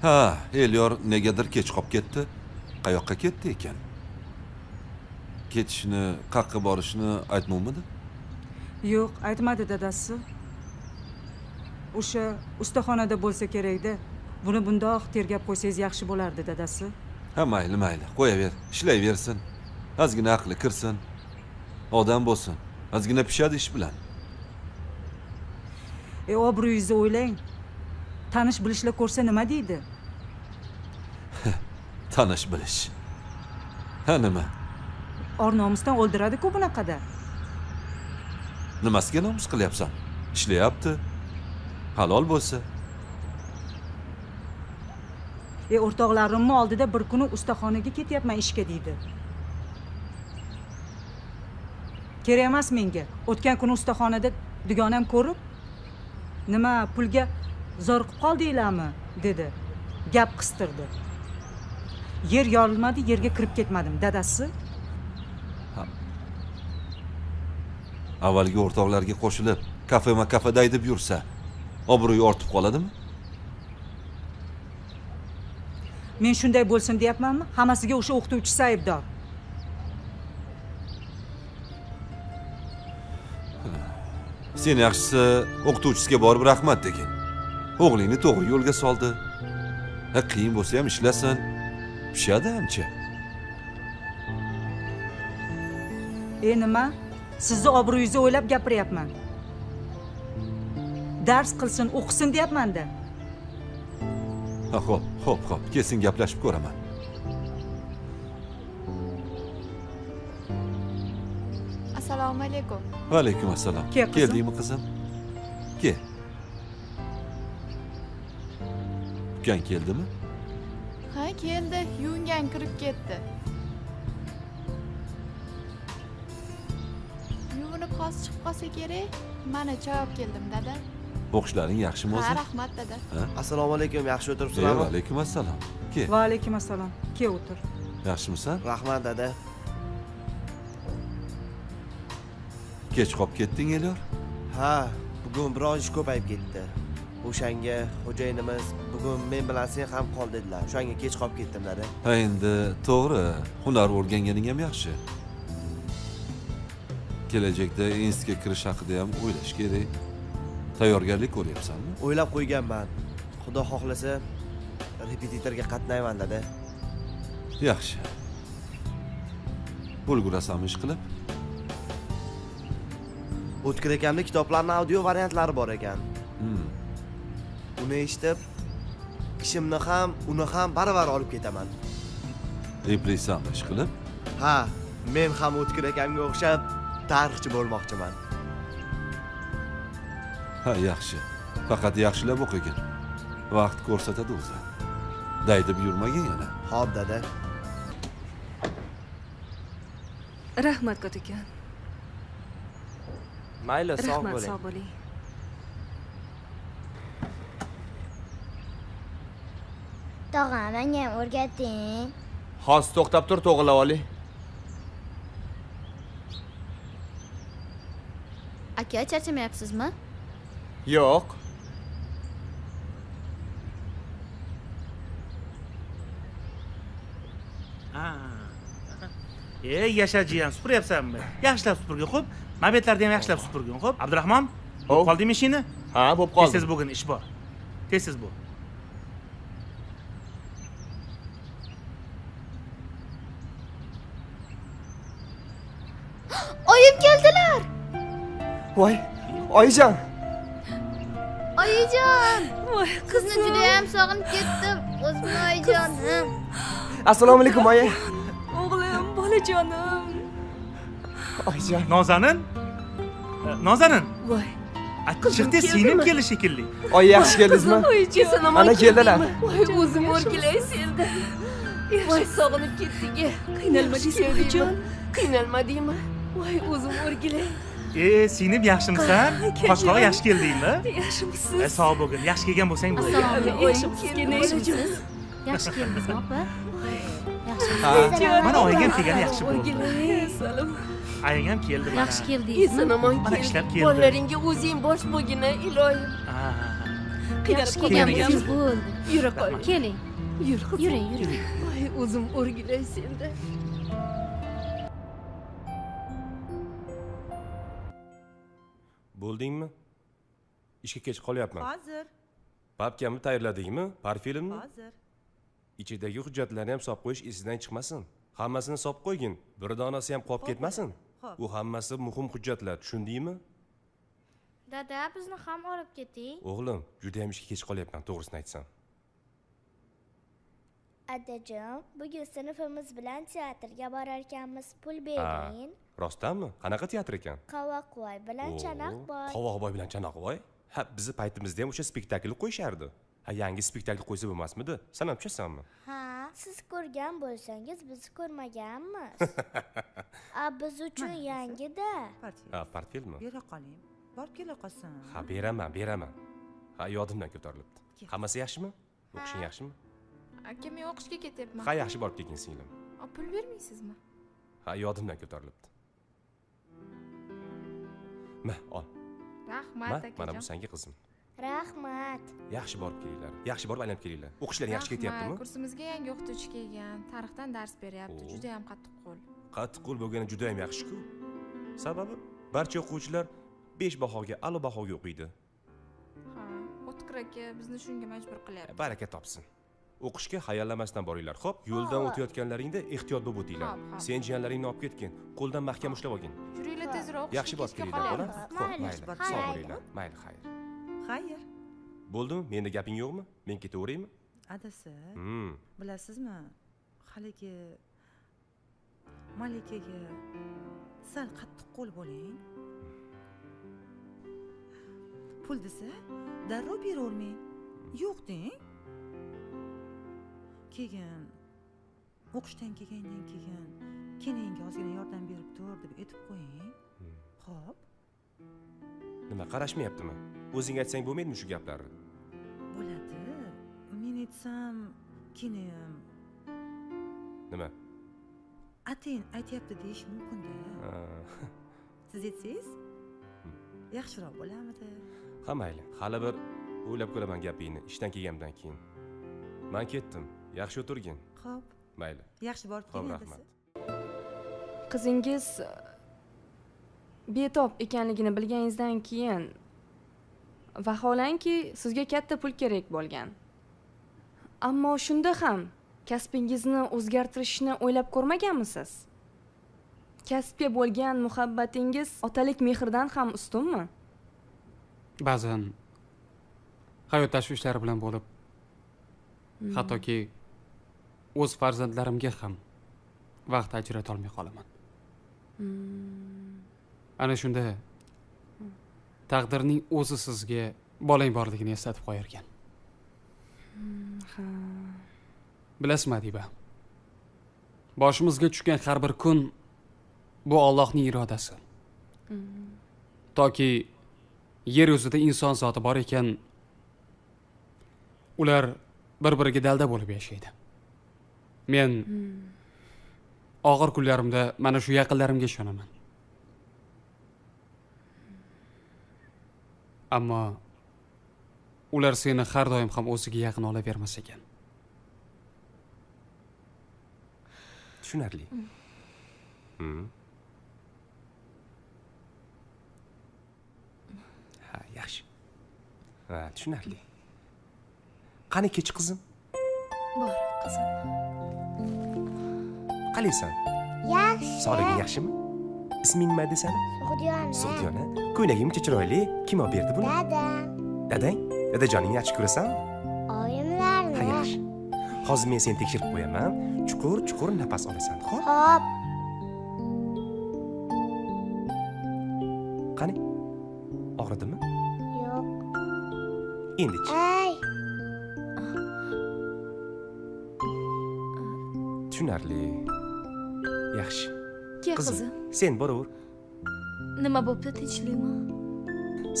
Ha elyor negadir kech qolib ketdi. Qayoqqa ketdi ekan? Ketishini qayoqqa borishini aytmovmidi yo'q aytmadi dadasi. O'sha ustaxonada bo'lsa kerakda buni bundoq tergab qo'ysangiz yaxshi bo'lardi dadasi. Ha mayli mayli. Qo'yaver ishlayversin ozgina aqli kirsin. Odam bo'lsin. Ozgina pishadi ish bilan. E obro'yingizni o'ylang. Tanish bilishlar ko'rsa nima deydi tanish bilish ha nima or nomusdan o'ldiradi-ku bunaqada. Nimasiga nomus qilyapsan? Ishlayapti. Halol bo'lsa. E o'rtoqlarimni oldida bir kuni ustaxonaga ketyapman ishga deydi. Kerak emas menga. O'tgan kuni ustaxonada dugonam ko'rib nima pulga zoriqib qoldinglarmi dedi. Gap qistirdi yer yorilmadi yerga kirib ketmadim. Dadasi? Avvalgi o'rtoqlarga qo'shilib kafema kafeda aydib yursa obro'yi ortib qoladimi? Men shunday bo'lsin deyapmanmi? Hammasiga o'sha o'qituvchisi aybdor sen yaxshisi o'qituvchisiga borib rahmat degin. O'g'lingni to'g'ri yo'lga soldi. Ha qiyin bo'lsa ham ishlasin pishadi ancha e nima sizni obro'yingizni o'ylab gapiryapman dars qilsin o'qisin deyapmanda ha ho'p ho'p ho'p kelsin gaplashib ko'raman assalomu alaykum vaalaykum assalom Kel, qizim. keldingmi qizim kel ukang keldimi ha keldi yuvingan kirib ketdi. Yuvinib hozir chiqib qolsa kerak mana choy olib keldim dada. O'qishlaring yaxshimi ha o'zi rahmat dada. Ha? assalomu alaykum yaxshi e, o'tiribsizlarmi vaalaykum assalom kel va alaykum assalom kel o'tir. Yaxshimisan? Rahmat dada. Kech qolib ketding elyor ha bugun biroz ish ko'payib ketdi o'shanga xo'jayinimiz bugun men bilan sen ham qol dedilar. O'shanga kech qolib ketdimlar ha endi to'g'ri hunar o'rganganing ham yaxshi. Kelajakda institutga kirish haqida ham o'ylash kerak. Tayyorgarlik ko'ryapsanmi? O'ylab qo'yganman. Xudo xohlasa repetitorga qatnayman dada yaxshi. Ulgurasanmi ish qilib? O'tkir akamni kitoblarni audio variantlari bor ekan. Uni eshitib ishimni ham uni ham baravar olib ketaman. Eplaysanmi ish qilib? Ha men ham o'tkir akamga o'xshab tarixchi bo'lmoqchiman. Ha yaxshi. Faqat yaxshilab o'qigin. Vaqt ko'rsatadi o'zi. Daydib yurmagin yana. Ho'p dada. Rahmat kattakon mayli sog' rahmat bo'ling. sog' bo'ling tog'a menga ham o'rgating. Hozir to'xtab tur to'g'rilab olay aka charchamayapsizmi? Yo'q. E yasha jiyan supuryapsanmi? Yaxshilab supurgin xo'p? Mabetlarni ham yaxshilab supurgin xo'p? Abdurahmon bo'lib qoldingmi ishingni? Ha bo'lib qoldi tez tez bugun ish bor. Tez tez bo'l oyim keldilar voy oyijon oyijon voy qizni judayam sog'inib ketdim o'zimni oyijonim assalomu alaykum oyi o'g'lim bolajonim oyijon nozanin E, nozanin voy achchiqda singlim keldi shekilli oyi yaxshi keldingizmi eson omon ana keldilar voy o'zim o'rgilay senda voy sog'inib ketdik Qiynalmadingizmi, oyijon? qiynalmadingmi voy o'zim o'rgilay e singlim yaxshimisan? Qoshqog'i yaxshi keldingmi? Yaxshimisiz? E sog' bo'lgin. Yaxshi kelgan bo'lsang alaykum. yaxshimisiz? Yaxshi keldingizmi opa? Ha, mana oying ham kelgani yaxshi bo'ldi. Ayang ham keldi mana. Yaxshi keldingizmi eson omon Mana ishlab keldi. bolalaringga o'zing bosh bo'lgin iloyim yaxshi qolganmiz. kelganingiz bo'ldi. Yura qol keling. Yur qizim. yuring yuring voy o'zim o'rgilay senda bo'ldingmi? Ishga kech qolyapman. Hozir. Papkamni tayyorladingmi? Portfelimni hozir. Ichidagi hujjatlarni ham solib qo'yish esingdan chiqmasin. Hammasini solib qo'ygin. Bir donasi ham qolib ketmasin. Bu hammasi muhim hujjatlar tushundingmi? Dada bizni ham olib keting. O'g'lim judayam ishga kech qolyapman to'g'risini aytsam. Adajon bugun sinfimiz bilan teatrga borarkanmiz. Pul bering rostdanmi? Qanaqa teatr ekan? Qovoqvoy bilan Oo, chanoqboy qovoqboy bilan chanoqboy ha bizni paytimizda ham o'sha spektaklni qo'yishardi. Ha yangi spektakl qo'ysa bo'lmasmidi? San ham tushasanmi ha siz ko'rgan bo'lsangiz biz ko'rmaganmiz. *laughs* A biz uchun yangida. Ha portfelmi bera qoling. Borib kela qolsin. Ha beraman beraman. Ha yodimdan ko'tarilibdi. Hammasi yaxshimi? O'qishing yaxshimi? Aka men o'qishga ketyapman? Ha yaxshi borib kelgin singlim? Pul bermaysizmi? Ha yodimdan ko'tarilibdi ma ol. Rahmat ma akajon. mana bu senga qizim. Rahmat. Yaxshi borib kelinglar. Yaxshi borib aylanib kelinglar. O'qishlaring yaxshi ketyaptimi? kursimizga yangi o'qituvchi kelgan. Tarixdan dars beryapti. Oo. juda ham qattiq qo'l. Qattiq qo'l bo'lgani juda ham yaxshi-ku. Sababi barcha o'quvchilar besh bahoga a'lo bahoga o'qiydi. Ha o'tkir aka bizni shunga majbur qilyapti. Baraka topsin o'qishga hayallamasdan boringlar xo'p? Yo'ldan o'tayotganlaringda ehtiyot bo'lib o'tinglar. Sen jiyanlaringni olib ketgin qo'ldan mahkam ushlab olgin. Yuringlar tezroq yaxshi kechga kelinglar bola xo'p? Mayli, sog' bo'linglar mayli xayr. Xayr. Bo'ldimi? Menda gaping yo'qmi? Men ketaveraymi? Adasi. Hmm. bilasizmi? Haligi malikaga sal qattiq qo'l bo'ling. Pul desa darrov beravermang yo'q deng keyin o'qishdan kelgandan keyin kenayingga ozgina yordam berib tur deb aytib qo'ying. Ho'p nima qarashmayaptimi? O'zing aytsang bo'lmaydimi shu gaplarni? Bo'ladi. Men aytsam kenayim nima? Atayin aytyapti deyish mumkinda *laughs* siz aytsangiz. Yaxshiroq bo'larmidi ha mayli. Hali bir o'ylab ko'raman gapingni ishdan kelganimdan keyin. Man ketdim yaxshi o'tirgin Xo'p. mayli yaxshi borib keling rahmat. qizingiz e, betob ekanligini bilganingizdan keyin vaholanki sizga katta pul kerak bo'lgan ammo shunda ham kasbingizni o'zgartirishni o'ylab ko'rmaganmisiz kasbga bo'lgan muhabbatingiz otalik mehrdan ham ustunmi ba'zan hayot tashvishlari bilan bo'lib Hmm. hattoki o'z farzandlarimga ham vaqt ajratolmay qolaman. Hmm. ana shunda taqdirning o'zi sizga bolang borligini eslatib qo'yarkan. Hmm, ha. Bilasizmi adiba? Boshimizga tushgan har bir kun bu ollohning irodasi. Hmm. toki yer yuzida inson zoti bor ekan ular bir biriga dalda bo'lib yashaydi men Hmm. og'ir kunlarimda mana shu yaqinlarimga ishonaman. Ammo ular seni har doim ham o'ziga yaqin olavermas ekan. Tushunarli. Hmm. ha yaxshi. Ha tushunarli. Qani kech qizim bor qizim. Qalaysan yaxshi. Sog'lig'ing yaxshimi? Isming nima desam Sug'diyona. sug'diyona ko'ylaging muncha chiroyli kim olib berdi buni? Dadam dadang? Dadajoningni yaxshi ko'rasanmi oyimlarni. Ha yaxshi. Hozir men seni tekshirib qo'yaman. Chuqur chuqur nafas olasan xo'p? Hop qani? Og'ridimi? Yo'q. Endi tushunarli yaxshi. Ke qizim. sen boraver nima bo'pti tinchlikmi?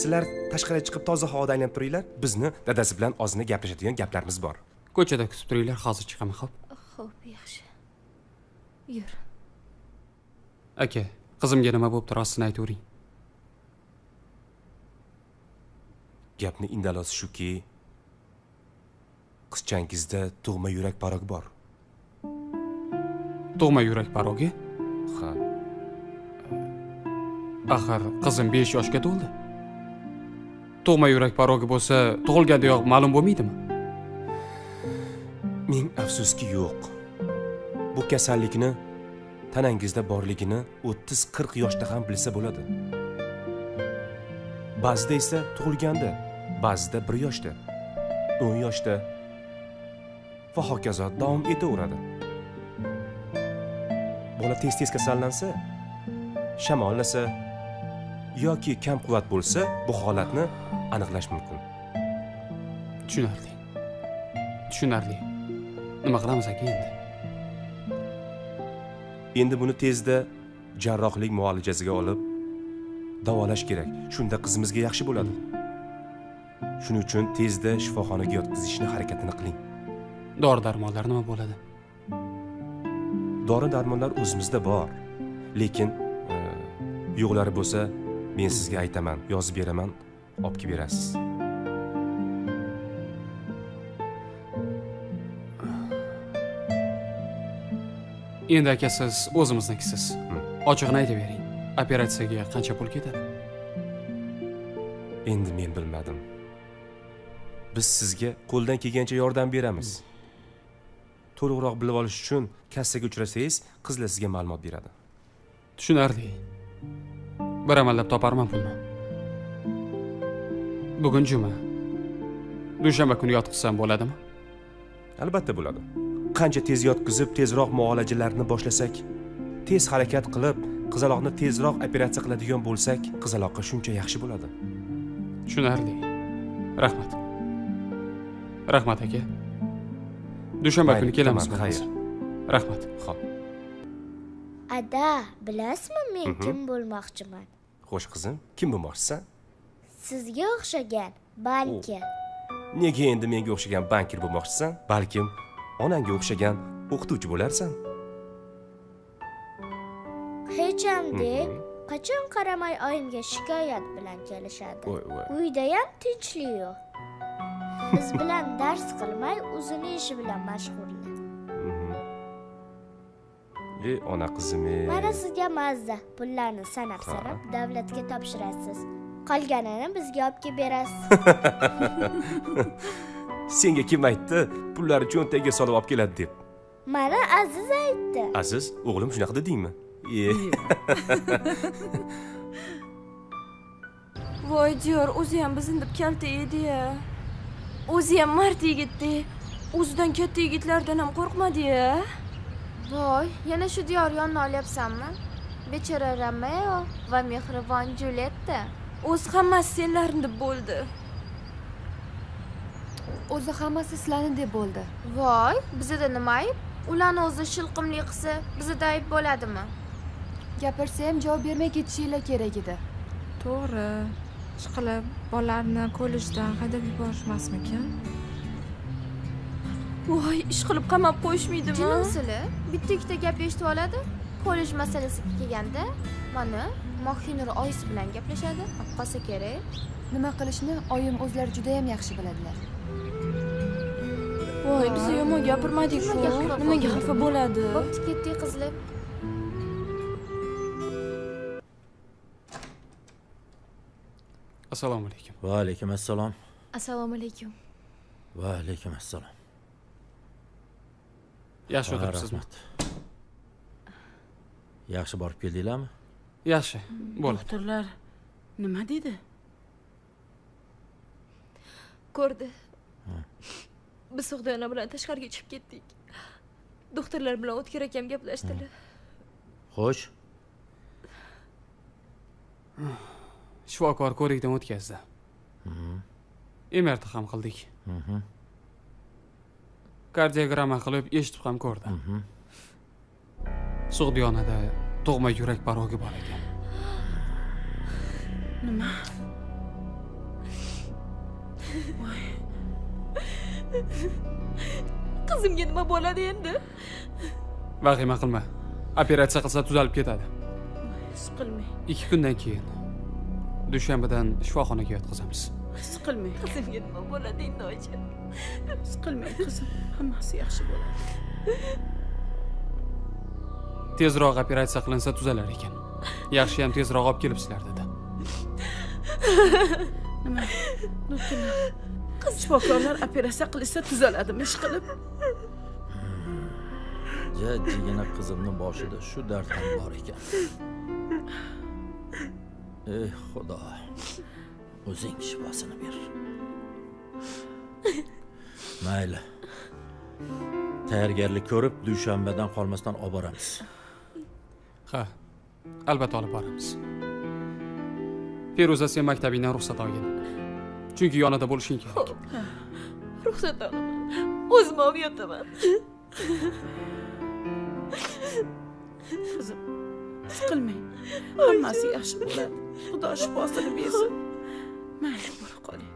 Sizlar tashqariga chiqib toza havoda aylanib turinglar. Bizni dadasi bilan ozgina gaplashadigan gaplarimiz bor. Ko'chada kutib turinglar hozir chiqaman xo'p? Ho'p yaxshi. Yur. Aka qizimga nima bo'libdi rostini aytavering. Gapni indalosi shuki qizchangizda tug'ma yurak parog bor tug'ma yurak parogi? Ha. Axir qizim besh yoshga to'ldi. Tug'ma yurak parogi bo'lsa tug'ilgandayoq ma'lum bo'lmaydimi? Ming afsuski yo'q. Bu kasallikni tanangizda borligini o'ttiz qirq yoshda ham bilsa bo'ladi. Ba'zida esa tug'ilganda ba'zida bir yoshda. O'n yoshda va hokazo davom etaveradi bola tez tez kasallansa shamollasa yoki kam quvvat bo'lsa bu holatni aniqlash mumkin. Tushunarli. Tushunarli. Nima qilamiz aka endi? Endi buni tezda jarrohlik muolajasiga olib davolash kerak. Shunda qizimizga yaxshi bo'ladi. Shuning uchun tezda shifoxonaga yotqizishni harakatini qiling. Dori darmonlar nima bo'ladi dori darmonlar o'zimizda bor. Lekin e, yo'qlari bo'lsa men sizga aytaman yozib beraman olib kelib berasiz. Endi aka siz o'zimiznikisiz ochig'ini aytavering operatsiyaga qancha pul ketadi? Endi men bilmadim. Biz sizga qo'ldan kelgancha yordam beramiz to'liqroq bilib olish uchun kassaga uchrasangiz qizlar sizga ma'lumot beradi. Tushunarli. Bir amallab toparman pulni. Bugun juma. Dushanba kuni yotqizsam bo'ladimi? Albatta bo'ladi. Qancha tez yotqizib tezroq muolajalarni boshlasak tez harakat qilib qizaloqni tezroq operatsiya qiladigan bo'lsak qizaloqqa shuncha yaxshi bo'ladi. Tushunarli. Rahmat. Rahmat aka dushanba kuni kelamiz. xayr. rahmat. Ho'p ada bilasizmi men Mhm. kim bo'lmoqchiman? Xo'sh qizim kim bo'lmoqchisan sizga o'xshagan balki nega endi menga o'xshagan bankir bo'lmoqchisan balkim onangga o'xshagan o'qituvchi bo'larsan? Hechamdek qachon qaramay oyimga shikoyat bilan kelishadi? Uydayam tinchlik yo'q biz bilan dars qilmay o'zini ishi bilan mashg'ullar e ona qizim e mana sizga mazza. Pullarni sanab sanab davlatga topshirasiz. Qolganini bizga olib kelib berasiz. *laughs* Senga kim aytdi? Pullarni cho'ntagiga solib olib keladi deb. Mana aziz aytdi. Aziz o'g'lim shunaqa dedingmi? E. *laughs* Voy diyor o'zi ham bizni deb kalta edi-ya. O'zi ham mard yigitdi o'zidan katta yigitlardan ham qo'rqmadi-ya. voy yana shu diyor yonni olyapsanmi? Bechora romeo va mehribon julietta. O'zi hammasi senlarni deb bo'ldi. O'zi hammasi sizlarni deb bo'ldi. Voy bizada nima ayb? Ularni o'zi shilqimli qilsa bizada ayb bo'ladimi? Gapirsa ham javob bermay ketishinglar kerak edi. To'g'ri ishqilib bolalarni kollejdan haydab yuborishmasmikin voy ish qilib qamab qo'yishmaydimi? Jinisili bitta ikkita gap eshitib oladi. Kollej masalasiga kelganda mana mohinur oyisi bilan gaplashadi. Qolsa kerak. Nima qilishni oyim o'zlari juda ham yaxshi biladilar. Voy biz yomon gapirmadik-ku. Nimaga xafa bo'ladi? Bo'pti ketdik qizlar assalomu alaykum. Va alaykum assalom assalomu alaykum. Va alaykum assalom yaxshi o'tiribsizmi yaxshi borib keldinglarmi? Yaxshi. Bo'ldi doktorlar nima dedi? Ko'rdi. Biz sug'diyona bilan tashqariga chiqib ketdik. Doktorlar bilan o'tkir akam gaplashdilar. Xo'sh *sighs* shifokor ko'rikdan o'tkazdi. Mrt ham qildik. Mhm. kardiogramma qilib eshitib ham ko'rdi. Sug'diyonada tug'ma yurak barogi bor ekan. Nima? Voy qizimga nima bo'ladi endi? Vahima qilma. Operatsiya qilsa tuzalib ketadi. Siqilmang ikki kundan keyin dushanbadan shifoxonaga yotqizamiz. Siqilmang qizimga nima bo'ladi endi oyi siqilmang qizim. Hammasi yaxshi bo'ladi. Tezroq operatsiya qilinsa tuzalar ekan. Yaxshiyam tezroq olib kelibsizlar dedi. Nima? Doktorlar shifokorlar operatsiya qilishsa tuzaladimi ish qilib. Jajjigina qizimni boshida shu dard ham bor ekan ey xudo. O'zing shifosini ber. *laughs* Mayli. Tayyorgarlik ko'rib dushanbadan qolmasdan olib boramiz. Ha albatta olib boramiz. Feruza sen maktabingdan ruxsat olgin. Chunki yonida bo'lishing kerak. Ruxsat olaman. O'zim olib yotaman. Qizim siqilmang hammasi yaxshi bo'ladi xudo shifosini bersin mayli bora qoling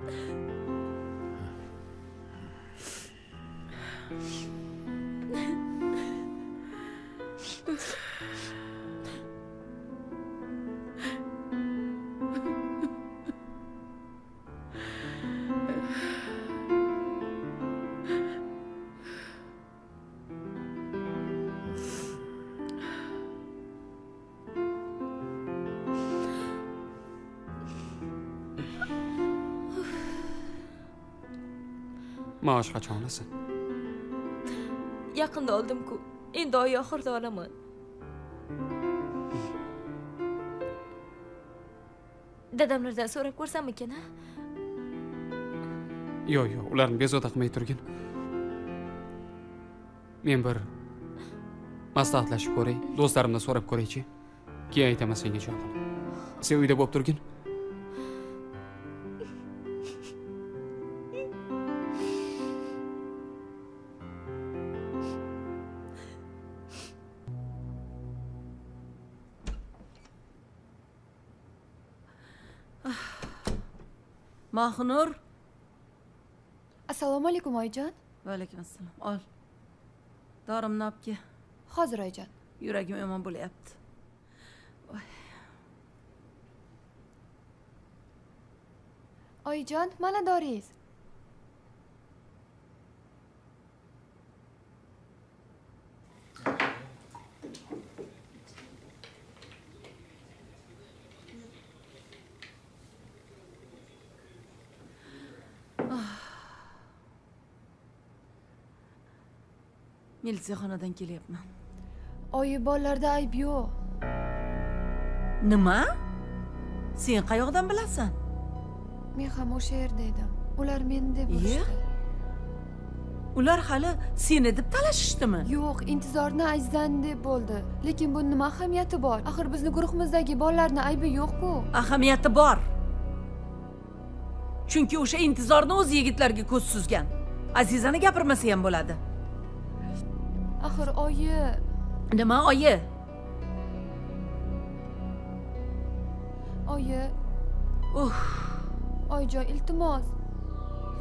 maosh qachon olasan yaqinda oldim-ku endi oy oxirida olaman dadamlardan so'rab ko'rsammikin a yo'q yo'q ularni bezovta qilmay turgin men bir maslahatlashib ko'ray do'stlarimdan so'rab ko'raychi keyin aytaman senga javobini sen uyda bo'lib turgin Mahnur. Assalomu alaykum oyijon. Va alaykum assalom. Ol. Dorimni olib kel. Hozir oyijon. Yuragim yomon bo'lyapti. Oyijon, mana doringiz. Militsiyaxonadan kelyapman. Oyi bolalarda ayb yo'q. Nima? Sen qayoqdan bilasan? Men ham o'sha yerda edim. Ular meni deb urishdi ular hali seni deb talashishdimi? Yo'q intizorni ajzan deb bo'ldi. Lekin bu nima ahamiyati bor? Axir bizni guruhimizdagi bolalarni aybi yo'q-ku. Ahamiyati bor. Chunki o'sha intizorni o'z yigitlarga ko'z suzgan. Azizani gapirmasa ham bo'ladi axir oyi. Nima oyi? Oyi. Uh oyijon iltimos.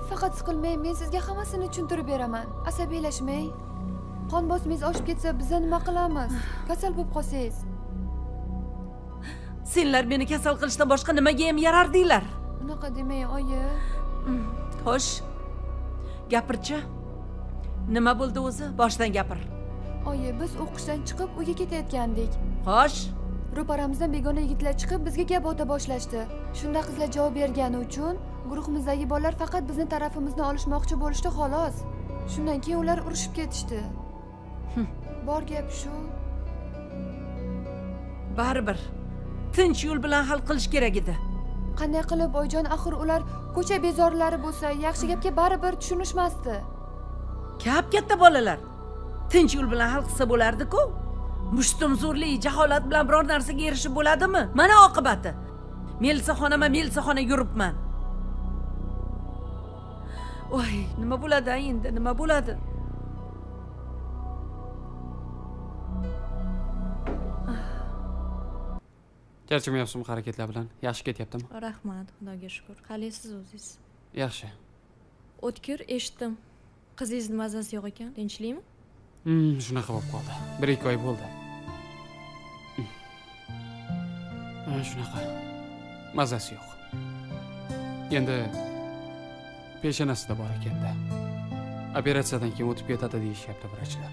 Faqat siqilmang men sizga hammasini tushuntirib beraman. Asabiylashmang qon bosimingiz oshib ketsa biza nima qilamiz? Kasal bo'lib qolsangiz. Senlar meni kasal qilishdan boshqa nimaga ham yarardinglar unaqa demang oyi. Xo'sh. Gapirchi. Nima bo'ldi o'zi? Boshdan gapir oyi biz o'qishdan chiqib uyga ketayotgandik. Xo'sh. Ro'paramizdan begona yigitlar chiqib bizga gap ota boshlashdi. Shunda qizlar javob bergani uchun guruhimizdagi bolalar faqat bizni tarafimizni olishmoqchi bo'lishdi xolos. Shundan keyin ular urushib ketishdi. Bor gap shu. Baribir. Tinch yo'l bilan hal qilish kerak edi. Qanday qilib oyijon axir ular ko'cha bezorlari bo'lsa yaxshi gapga baribir tushunishmasdi. Kap katta bolalar tinch yo'l bilan hal qilsa bo'lardi-ku. Mushtumzo'rlik jaholat bilan biror narsaga erishib bo'ladimi? Mana oqibati. Melisaxonama melisaxona yuribman. Voy nima bo'ladi a endi nima bo'ladi? Charchamayapsizmi harakatlar bilan yaxshi ketyaptimi? Rahmat xudoga shukur qalaysiz o'zingiz? Yaxshi. O'tkir eshitdim. Qizingizni mazasi yo'q ekan tinchlikmi Hmm, shunaqa bo'lib qoldi. Bir ikki oy bo'ldi. Hmm. Shunaqa. Mazasi yo'q. Endi peshanasida bor ekanda operatsiyadan keyin o'tib ketadi deyishyapti vrachlar.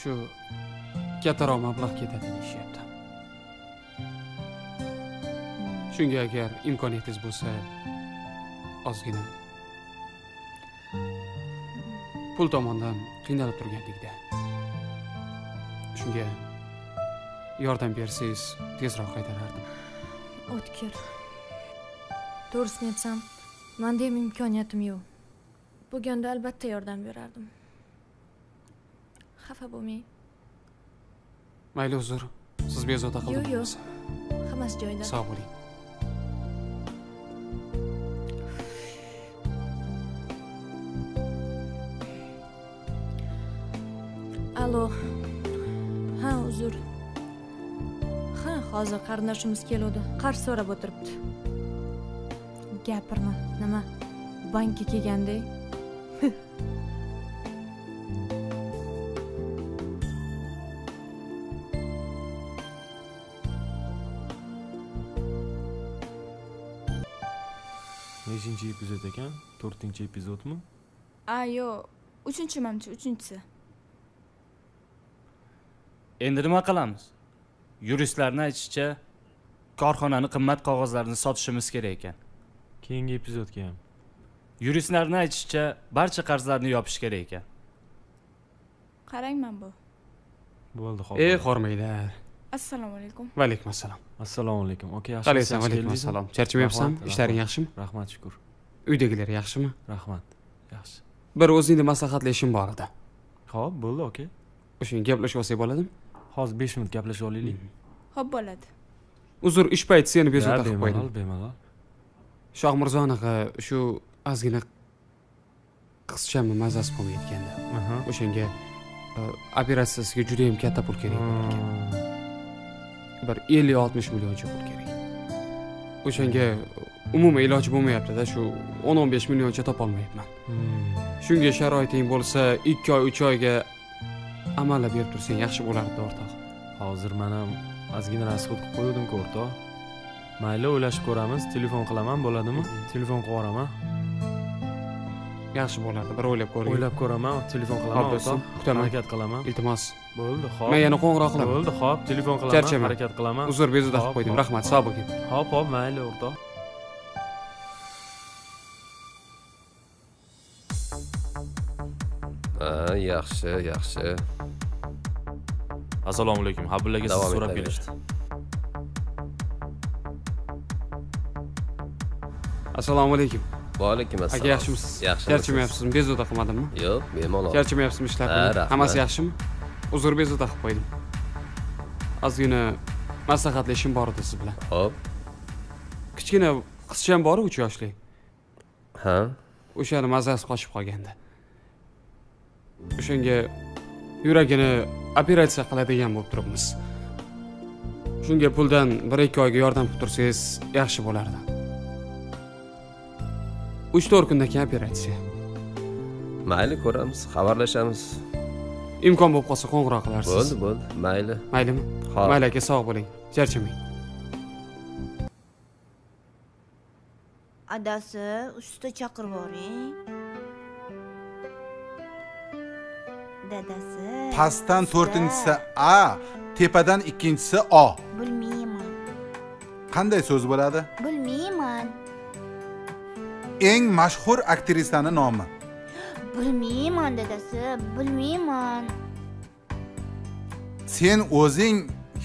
Shu kattaroq mablag' ketadi deyishyapti. Shunga agar imkoniyatingiz bo'lsa ozgina. Pul tomondan qiynalib turgandikda shunga yordam bersangiz tezroq qaytarardim. O'tkir. To'g'risini aytsam manda ham imkoniyatim yo'q. Bo'lganda albatta yordam berardim. Xafa bo'lmang. Mayli uzr siz bezovta yo'q qildim yo'q. Hammasi joyida. Sog' bo'ling allo. Ha uzr. Ha hozir qarindoshimiz keluvdi. Qarz so'rab o'tiribdi. Gapirma. Nima? Bankka kelgandek. Nechinchi epizod ekan? To'rtinchi epizodmi? A yo'q. Uchinchi manimcha uchinchisi endi nima qilamiz? Yuristlarni aytishicha korxonani qimmat qog'ozlarini sotishimiz kerak ekan. Keyingi epizodga ham. Yuristlarni aytishicha barcha qarzlarni yopish kerak ekan. Qarang man bu. Bo'ldi ey hormanglar assalomu alaykum. Va alaykum assalom. Assalomu alaykum. Aka qalaysan va alaykum assalom. Charchamayapsanmi ishlaring yaxshimi? Rahmat shukur. Uydagilar yaxshimi? Rahmat yaxshi. Bir o'zingni maslahatli ishim bor edi. Ho'p bo'ldi aka o'shanga gaplashib olsak bo'ladimi hozir besh minut gaplashib olaylik. Ho'p bo'ladi. Uzr ish payti seni bezovta qilib bemalol qo'ydim bemalol shohmirzoniga shu ozgina qizchami mazasi bo'lmayotgandi Aha. o'shanga e, operatsiyasiga judayam katta pul kerak bo'lar ekan. Bir ellik oltmish millioncha pul kerak. O'shanga umuman iloji bo'lmayaptida shu o'n o'n besh millioncha topolmayapman. Shunga sharoiting bo'lsa ikki oy uch oyga amallab berib tursang yaxshi bo'lardi o'rtoq hozir man ham ozgina расход qilib qo'yuvdim-ku o'rtoq mayli o'ylashib ko'ramiz telefon qilaman bo'ladimi? Telefon qilib yuboraman yaxshi bo'lardi bir o'ylab ko'ring. O'ylab ko'raman telefon qilaman Hop, do'stim, kutaman. harakat qilaman. Iltimos. Bo'ldi hop men yana qo'ng'iroq qilaman. Bo'ldi hop telefon qilaman charchaman. harakat qilaman. Uzr bezovta qilib qo'ydim rahmat sog' bo'ling. Hop hop mayli o'rtoq ha yaxshi yaxshi. Assalomu alaykum. Siz Davom so'rab kelishdi. Assalomu alaykum. Va alaykum assalom. Aka yaxshimisiz? Yaxshimisiz. Charchamayapsizmi bezovta qilmadimmi? Yo'q bemalol. Charchamayapsizmi ishlar Ha, bilan rahmat. hammasi yaxshimi? Uzr bezovta qilib qo'ydim. Ozgina maslahatlashishim bor edi siz bilan. Hop kichkina qizcham boru uch yoshli. Ha? O'shani mazasi qochib qolgandi o'shanga yuragini operatsiya qiladigan bo'lib turibmiz. Shunga puldan bir ikki oyga yordam qilib tursangiz yaxshi bo'lardi. Uch to'rt kundan keyin operatsiya. Mayli ko'ramiz xabarlashamiz. Imkon bo'lib qolsa qo'ng'iroq qilarsiz. Bo'ldi bo'ldi mayli. Maylimi? Hop. mayli aka sog' bo'ling. Charchamang. Adasi usta chaqirib yuboring dadasi. Pastdan to'rtinchisi a tepadan ikkinchisi o. Bilmayman. Qanday so'z bo'ladi? Bilmayman. Eng mashhur aktrisani nomi? Bilmayman dadasi bilmayman. Sen o'zing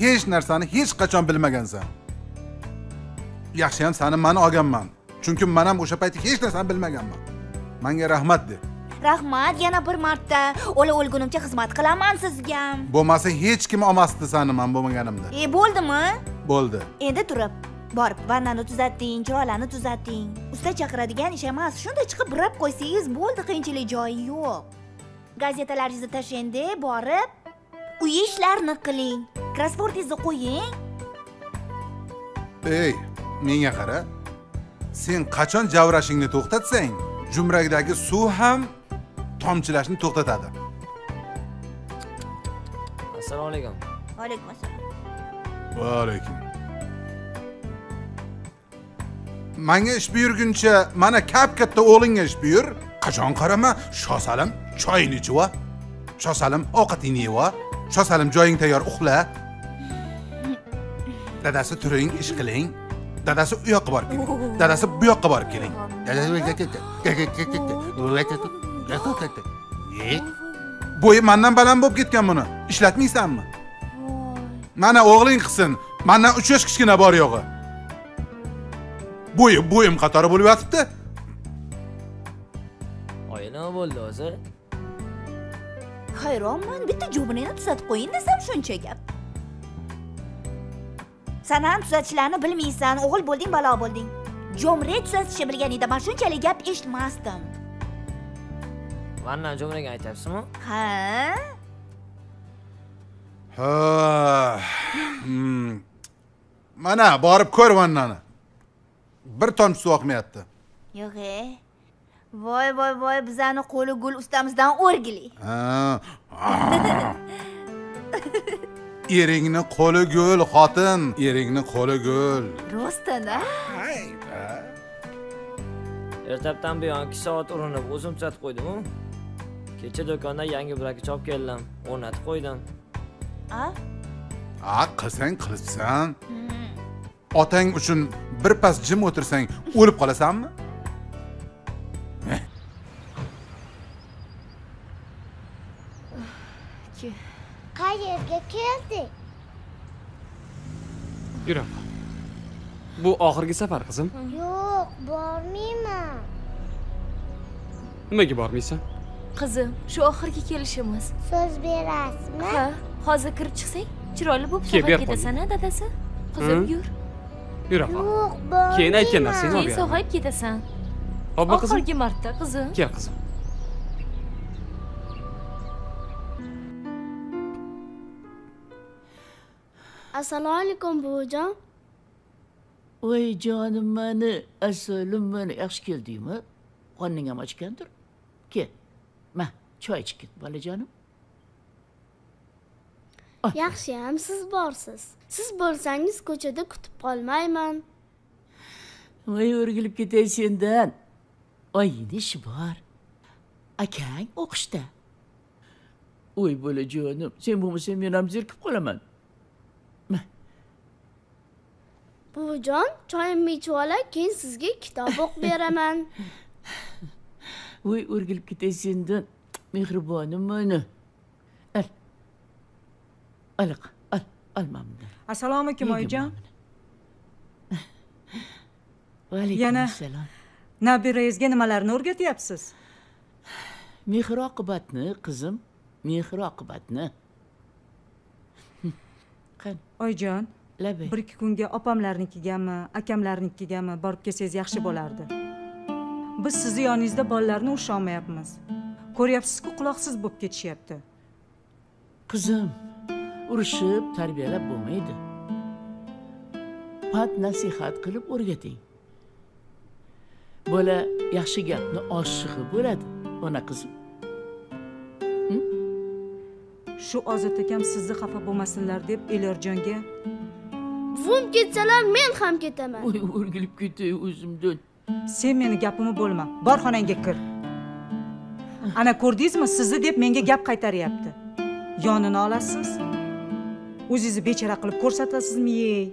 hech narsani hech qachon bilmagansan. Yaxshiyam sani man olganman. Chunki man ham o'sha paytda hech narsani bilmaganman. Manga rahmat de rahmat yana bir marta. O'la o'lgunimcha xizmat qilaman sizga. Bo'lmasa hech kim olmasdi sani man bo'lmaganimda. E bo'ldimi? Bo'ldi. Endi turib borib vannani tuzating chiroylarni tuzating. Usta chaqiradigan ish emas shunda chiqib burab qo'ysangiz bo'ldi qiyinchilik joyi yo'q. Gazetalaringizni tashlang borib uy ishlarini qiling. Krosswordingizni qo'ying. Ey menga qara sen qachon javrashingni to'xtatsang jumrakdagi suv ham tomchilashni to'xtatadi. Assalomu alaykum. Vaalaykum assalom va alaykum manga ish buyurguncha mana kap katta o'g'lingga ish buyur. Qachon qarama? Shosalim choyingni ichib ol shosalim ovqatingni ol shosalim joying tayyor uxla. Dadasi turing ish qiling. Dadasi u yoqqa borib keling. Dadasi bu yoqqa borib keling E, bo'yi mandan baland bo'lib ketgan buni. Ishlatmaysanmi? Mana o'g'ling qilsin. Mandan uch yosh kichkina bor yo'g'i. Bo'yi bo'yim qatori bo'lib yotibdi. Oyi nima bo'ldi o'zi. Hayronman bitta jo'mringni tuzatib qo'ying desam shuncha gap. San ham tuzatishlarni bilmaysan o'g'il bo'lding balo bo'lding. Jo'mrak tuzatishni bilganingda man shunchalik gap eshitmasdim vanna jo'mragan aytyapsizmi ha ha mana borib ko'r vannani bir tomchi suv oqmayapti yo'q e voy voy voy bizani qo'li gul ustamizdan o'rgili Ha. eringni qo'li gul xotin eringni qo'li gul. Rostdan a ertalabdan buyon ikki soat urinib o'zim tuzatib qo'ydimu kecha do'kondan yangi brakich olib keldim. O'rnatib qo'ydim. A? A qilsang qilibsan. Otang uchun birpas jim o'tirsang o'lib qolasanmi? Qayerga keldik? Yur bu oxirgi safar qizim. Yo'q bormayman. Nimaga bormaysan qizim shu oxirgi kelishimiz. So'z berasizmi? Ha hozir kirib chiqsak chiroyli bo'lib sog'ayib ketasan a dadasi? Qizim yur. Yur opa yo'q bormayman keyin aytgan narsangni olib keyin sog'ayib ketasan. qizim oxirgi marta qizim kel qizim assalomu alaykum buvijon. Voy jonim mani asalim mani yaxshi keldingmi? Qorning ham ochgandir. Kel choy ichib ket bolajonim yaxshiyam siz borsiz. Siz bo'lsangiz ko'chada kutib qolmayman. Voy o'rgilib ketay sendan. Oyingni ishi bor. Akang o'qishda. Voy bolajonim sen bo'lmasang men ham zerikib qolaman. Buvijon choyimni ichib olay keyin sizga kitob o'qib beraman. *laughs* Voy o'rgilib ketay sendan mehribonim mani al al al bundan assalomu alaykum oyijon vaalaykum assalom nabirangizga nimalarni o'rgatyapsiz mehr oqibatni qizim mehr oqibatni qani oyijon bir ikki kunga opamlarnikigami akamlarnikigami borib kelsangiz yaxshi bo'lardi biz sizni yoningizda bolalarni ushlolmayapmiz ko'ryapsizku quloqsiz bo'lib ketishyapti. Qizim urushib tarbiyalab bo'lmaydi. Pand nasihat qilib o'rgating. Bola yaxshi gapni oshig'i bo'ladi ona qizim. Shu ozod akam sizni xafa bo'lmasinlar deb elyorjonga buvim ketsalar men ham ketaman. Voy o'rgilib ketay o'zimdan sen meni gapimni bo'lma bor xonangga kir ana ko'rdingizmi sizni deb menga gap qaytaryapti. Yonini olasiz. O'zingizni bechora qilib ko'rsatasizmi yey?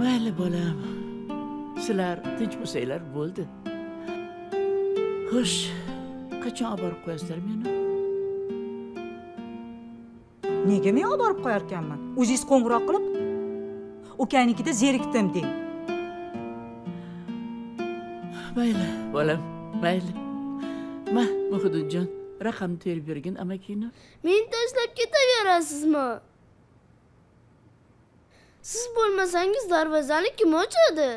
Mayli bolam. Sizlar tinch bo'lsanglar bo'ldi. Xo'sh qachon olib borib qo'yasizlar meni? Nega men olib borib qo'yarkanman? O'zingiz qo'ng'iroq qilib ukangnikida zerikdim deng. Mayli bolam mayli ma muhidinjon raqamni terib bergin amakini meni tashlab ketaverasizmi? Siz bo'lmasangiz darvozani kim ochadi?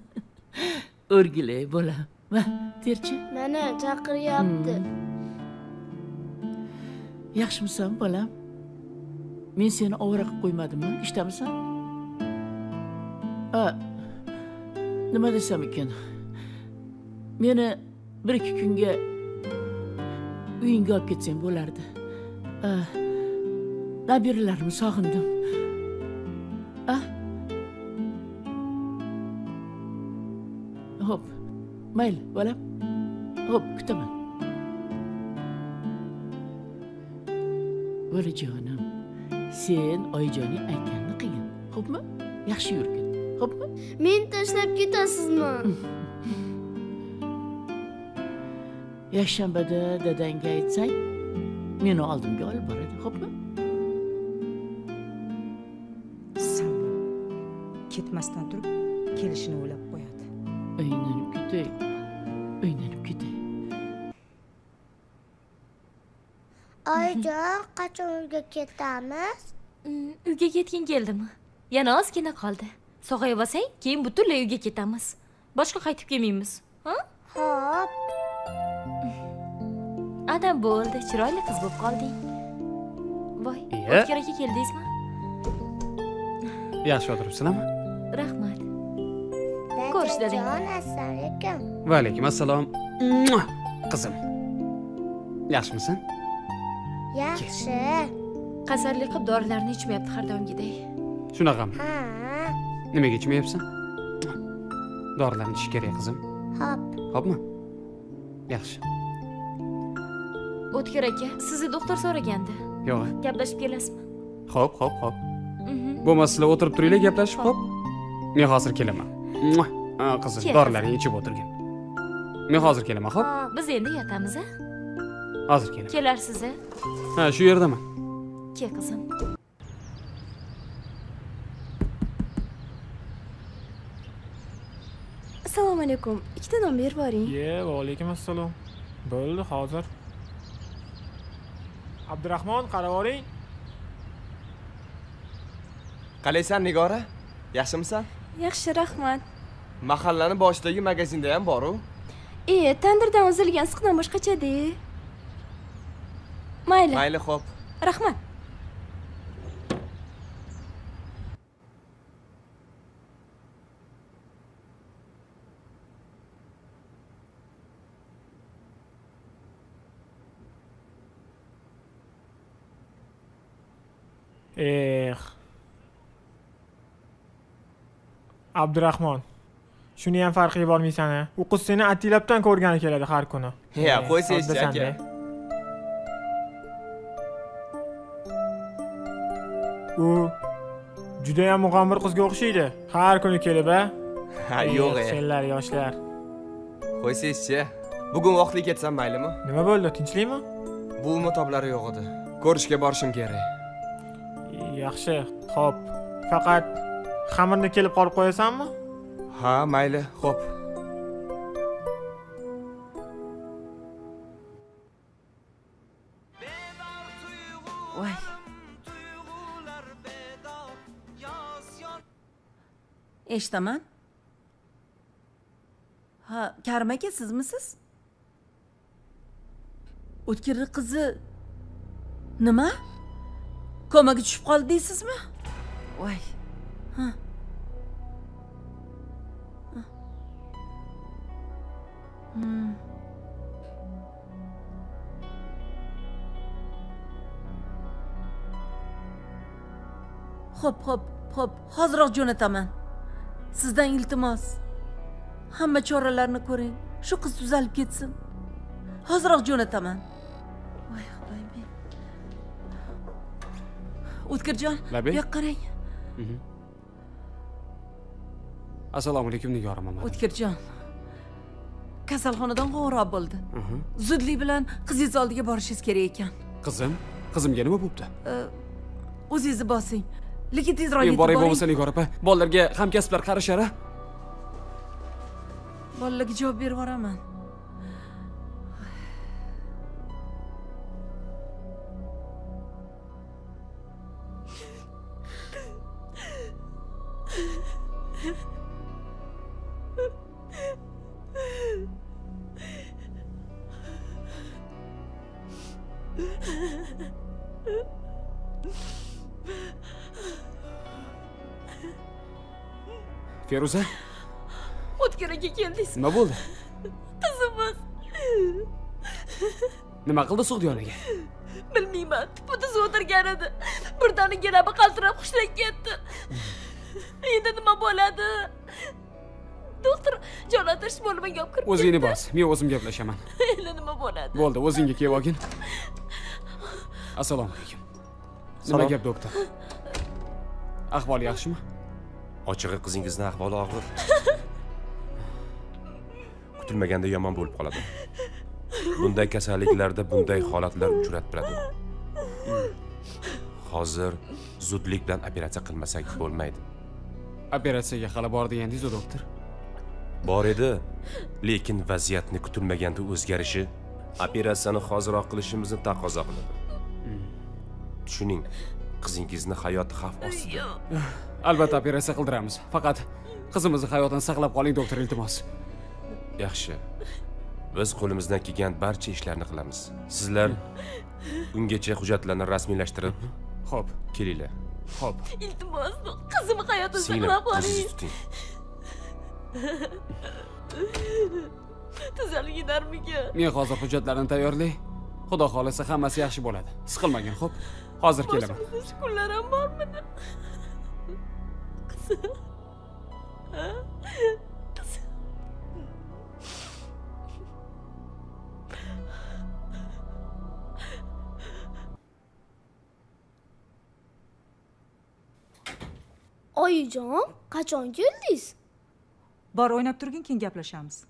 *laughs* O'rgilay bolam ma terchi? Mana chaqiryapti. Yaxshimisan bolam. Men seni ovora qilib qo'ymadimmi? Ishdamisan a nima desam ekan? Meni bir ikki kunga uyingga olib ketsang bo'lardi. Nabiralarimni sog'indim a ho'p mayli bolam. Ho'p kutaman. Bolajonim sen oyijoning aytganini qilgin xo'pmi yaxshi yurgin. Xo'pmi meni tashlab ketasizmi *laughs* yakshanbada dadangga aytsang meni oldimga olib boradi xo'pmi? Salom ketmasdan turib kelishini o'ylab qo'yadi. O'ynanib ketay o'ynanib ketay. Oyijon qachon uyga ketamiz? Uyga ketging keldimi? Yana ozgina qoldi. Sog'ayib olsang keyin butunlay uyga ketamiz. Boshqa qaytib kelmaymiz ha? Ho'p ana bo'ldi chiroyli qiz bo'lib qolding voy o'tkir aka keldingizmi? Yaxshi o'tiribsizlarmi? Rahmat. Ko'rish dadajon assalomu alaykum. Va alaykum assalom qizim yaxshimisan yaxshi. Qasamli qilib dorilarni ichmayapti har doimgidek shunaqami? Ha. Nimaga ichmayapsan? Dorilarni ichish kerak qizim hop. Hopmi? Yaxshi o'tkir aka sizni doktor so'ragandi. Yo'q. Gaplashib kelasizmi? Ho'p ho'p ho'p Mhm. bo'lmasa sizlar o'tirib turinglar gaplashib ho'p men hozir kelaman. Qizim dorilaringni ichib o'tirgin. Men hozir kelaman ho'p biz endi yotamiz a? Hozir kelaman. Kelarsiz a? Ha shu yerdaman. Kel qizim. Assalomu alaykum. Ikkita non berib yuboring ye vaalaykum assalom bo'ldi hozir abdurahmon qarab oling qalaysan nigora? Yaxshimisan? Yaxshi rahmat. Mahallani boshidagi magazinda ham boru. E tandirdan uzilgan issiqdan boshqachada mayli. Mayli xo'p. Rahmat eh abdurahmon shuni ham farqi yubormaysan a u qiz seni atilabdan ko'rgani keladi har kuni. Ya, Eh, qo'y soddasan-da. aka. u judayam mug'ombir qizga o'xshaydi. Har kuni kelib a Ha, Eh, yo'q, e. senlar yoshlar. Qo'ysangizchi? Bugun vaqtli ketsam maylimi? Nima bo'ldi tinchlikmi? Buvimni toblari yo'q edi. Ko'rishga borishim kerak yaxshi xo'p. Faqat xamirni kelib qolib qo'yasanmi? Ha mayli xo'p. Voy. Eshitaman. Ha karim aka sizmisiz o'tkirni qizi. Nima komaga tushib qoldi deysizmi? Voy. Ha. Hmm. xo'p xo'p xo'p. Hoziroq jo'nataman. Sizdan iltimos. Hamma choralarni ko'ring. Shu qiz tuzalib ketsin. Hoziroq jo'nataman o'tkirjon bu yoqqa qarang. Mhm. assalomu alaykum nigora momo o'tkirjon kasalxonadan qo'ng'iroq bo'ldi. Mhm. zudlik bilan qizingiz oldiga borishingiz kerak ekan. Qizim? Qizimga nima bo'pti? Ö, o'zingizni bosing. Lekin tezroq yetib boray boring. bo'lmasa nigora opa. Bolalarga hamkasblar qarashar a bolalarga javob berib yuboraman feruza o'tkir aka keldingiz nima bo'ldi qizimiz nima qildi sug'diyonaga bilmayman tupu tuz o'tirgan edi birdaniga labi qaltirab hushdan ketdi endi nima bo'ladi doktor jonlantirish bo'limiga olib kirib o'zingni bos men o'zim gaplashaman endi nima bo'ladi bo'ldi o'zingga kelib olgin assalomu alaykum nima gap doktor ahvoli yaxshimi ochig'i qizingizni ahvoli og'ir. *laughs* Kutilmaganda yomon bo'lib qoladi. Bunday kasalliklarda bunday holatlar uchrab turadi hozir zudlik bilan operatsiya qilmasak bo'lmaydi. Operatsiyaga hali bor degandingiz doktor? Bor edi lekin vaziyatni kutilmaganda o'zgarishi operatsiyani hoziroq qilishimizni taqozo qiladi. Tushuning qizingizni hayoti xavf ostida. Albatta operatsiya qildiramiz. Faqat qizimizni hayotini saqlab qoling doktor iltimos. Yaxshi. Biz qo'limizdan kelgan barcha ishlarni qilamiz. Sizlar ungacha hujjatlarni rasmiylashtirib ho'p kelinglar. Ho'p iltimos qizimni hayotini saqlab qoling. tuting tuzalginarmikan men hozir hujjatlarni tayyorlay xudo xohlasa hammasi yaxshi bo'ladi. Siqilmagin xo'p hozir kelaman boshimizda shu kunlar ham bormidi qizim Ha? qizim oyijon qachon keldingiz bor o'ynab turgin keyin gaplashamiz.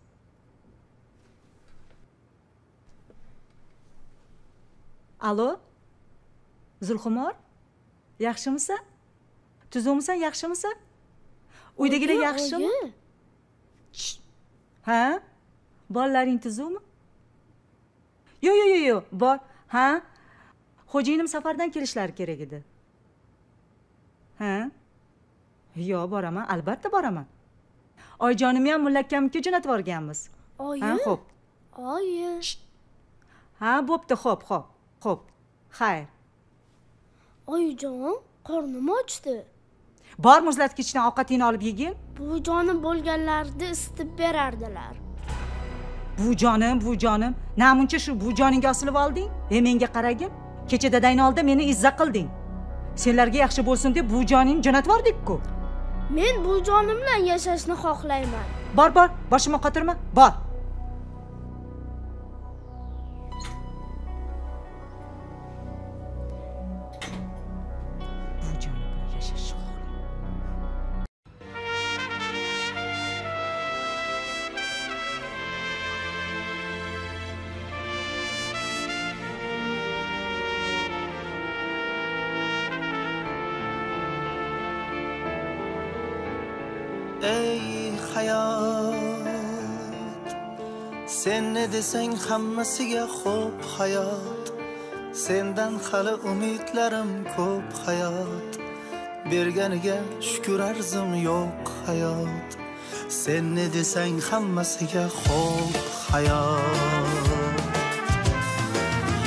Allo zulxumor yaxshimisan tuzukmisan yaxshimisan uydagilar yaxshimi? ha? Bolalaring tuzukmi yo'q yo'q yo'q yo'q bor. Ha? Xo'jayinim safardan kelishlari kerak edi. Ha? Yo'q boraman albatta boraman. Oyijonimni ham mulla akamnikiga jo'natib yuborganmiz. Oyi? Ha xo'p. Oyi. Ha bo'pti xo'p xo'p xo'p. Xayr oyijon qornim ochdi? Bor muzlatgichdan ovqatingni olib yegin. Buvijonim bo'lganlarida isitib berardilar. Buvijonim buvijonim namuncha shu buvijoningga osilib olding. E menga qaragin kecha dadangni oldida meni izza qilding. Senlarga yaxshi bo'lsin deb buvijoningni jo'natib yubordik-ku men bu jonim bilan yashashni xohlayman. Bor bor boshimga qotirma bor desang hammasiga xo'p hayot. Sendan hali umidlarim ko'p hayot. Berganiga shukur arzim yo'q hayot. Sen ne desang hammasiga xo'p hayot.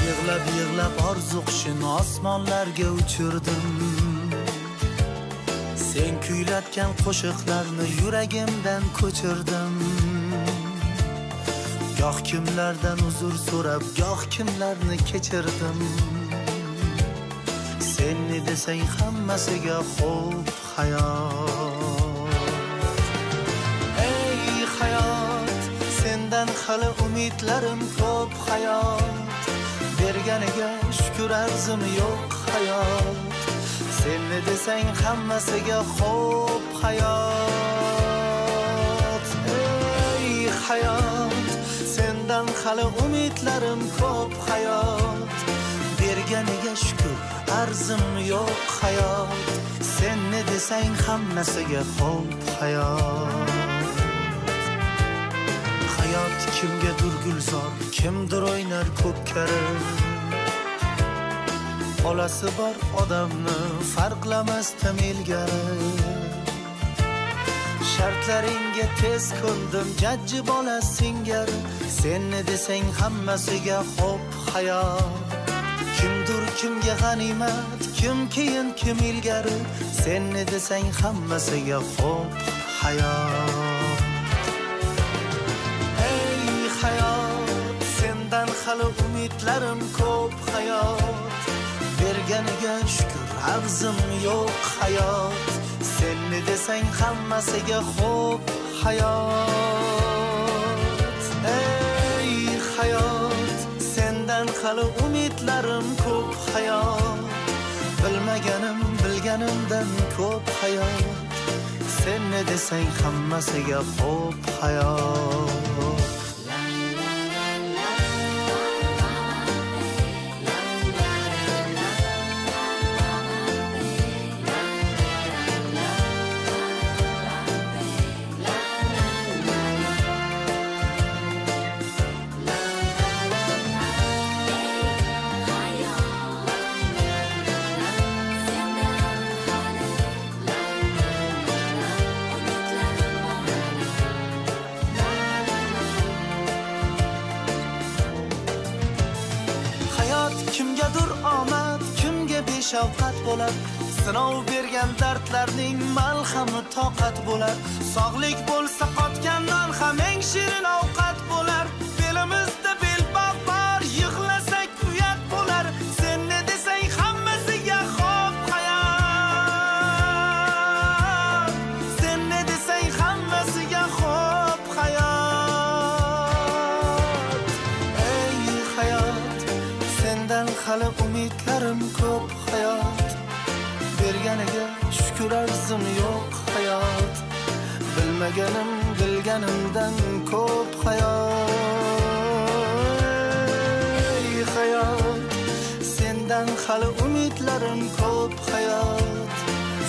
Yig'lab yig'lab orzu qushini osmonlarga uchirdim. Sen kuylatgan qo'shiqlarni yuragimdan ko'chirdim. Goh kimlardan uzr so'rab goh kimlarni kechirdim? Sen ne desang hammasiga xo'p hayot. Ey hayot sendan hali umidlarim ko'p hayot. Berganiga shukur arzim yo'q hayot. Sen ne desang hammasiga xo'p hayot. Ey hayot sendan hali umidlarim ko'p hayot. Berganiga shukur arzim yo'q hayot. Sen ne desang hammasiga xo'p hayot. Hayot kimgadir gulzor kimdir o'ynar ko'pkari olasi bor odamni farqlamasdim ilgari. Shartlaringga tez ko'ndim jajji bola singari. Senni desang hammasiga xo'p hayot kimdir kimga g'animat kim keyin kim ilgari. Senni desang hammasiga xo'p hayot ey hayot sendan hali umidlarim ko'p hayot berganiga shukur arzim yo'q hayot sen ne desang hammasiga xo'p hayot. Ey hayot sendan hali umidlarim ko'p hayot. Bilmaganim bilganimdan ko'p hayot. Sen ne desang hammasiga xo'p hayot. Kimga bo'lar. Sinov bergan dardlarning malhami toqat bo'lar. Sog'lik bo'lsa qotgandan ham eng shirin ovqat bo'lar. Belimizda belbog' bor yig'lasak uyat bo'lar. Sen ne desang hammasiga xo'p hayot. Sen ne desang hammasiga xo'p hayot. Ey hayot sendan hali umidlarim ko'p berganiga shukur arzim yo'q hayot. Bilmaganim bilganimdan ko'p hayot. Ey hayot sendan hali umidlarim ko'p hayot.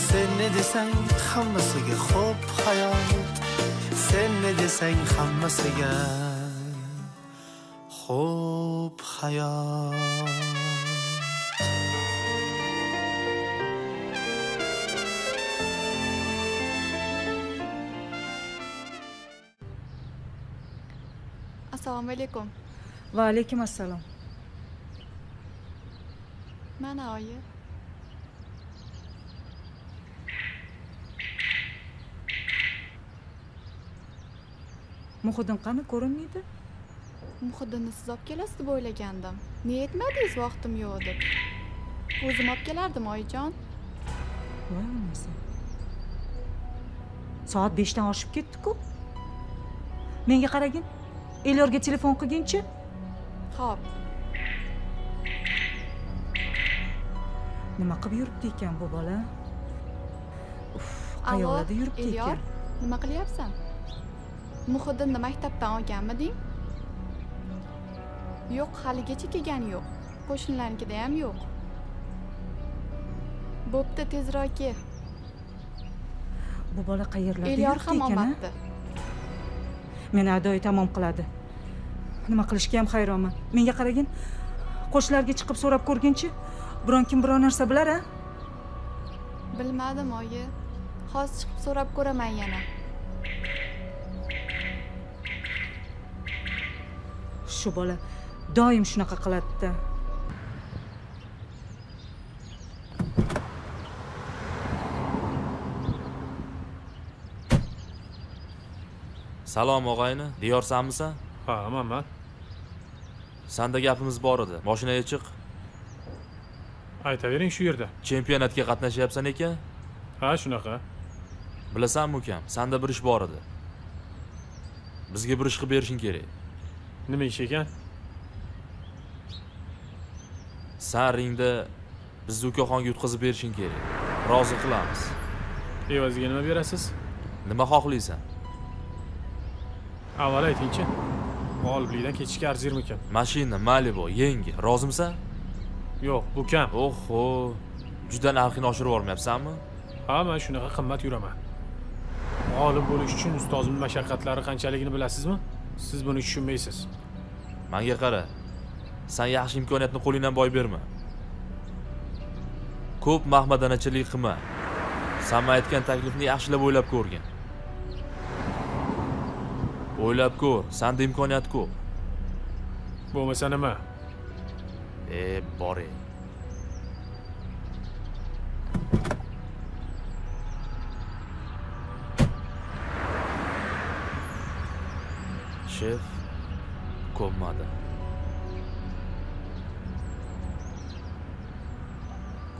Sen ne desang hammasiga xo'p hayot. Sen ne desang hammasiga xo'p hayot. Assalomu alaykum va alaykum assalom mana oyi muhiddin qani ko'rinmaydi muhiddinni siz olib kelasiz deb o'ylagandim niya aytmadingiz vaqtim yo'q deb o'zim olib kelardim oyijon voy onasi soat beshdan oshib ketdi-ku. Menga qaragin. Elyorga telefon qilginchi. Xo'p. Nima qilib yuribdi ekan bu bola? Uf, qayoqlarda yuribdi ekan? nima qilyapsan? Muhiddinni maktabdan olganmiding? Yo'q, haligacha kelgani yo'q. Qo'shnilarnikida ham yo'q. Bo'pti, tezroq kel. Bu bola qayerlarda Elyor ham ekan? Meni adoyi tamom qiladi. Nima qilishga ham hayronman. Menga qaragin. Qo'shnilarga chiqib so'rab ko'rginchi. Biron kim biror narsa bilar a? Bilmadim, oyi. Hozir chiqib so'rab ko'raman yana. Shu bola doim shunaqa qiladi-da. Salom og'ayni. Diyorsanmisan ha manman sanda gapimiz bor edi. Moshinaga chiq. Aytavering shu yerda. Chempionatga qatnashyapsan ekan? Ha shunaqa. Bilasanmi ukam? Sanda bir ish bor edi. Bizga bir ish qilib berishing kerak. Nima ish ekan? San ringda bizni ukaxonga yutqazib berishing kerak. Rozi qilamiz. Evaziga nima berasiz? Nima xohlaysan avval aytingchi g'oliblikdan ketishga arzirmikan. Mashina malibu yangi rozimisan yo'q bu kam. Oho juda narxini oshirib yubormayapsanmi? Ha man shunaqa qimmat yuraman. G'olib bo'lish uchun ustozimni mashaqqatlari qanchaligini bilasizmi? Siz buni tushunmaysiz. Manga qara san yaxshi imkoniyatni qo'lingdan boy berma. Ko'p mahmadanachilik qilma. San aytgan taklifni yaxshilab o'ylab ko'rgin o'ylab ko'r sanda imkoniyat ko'p. Bo'lmasa nima? E boring. Shef ko'nmadi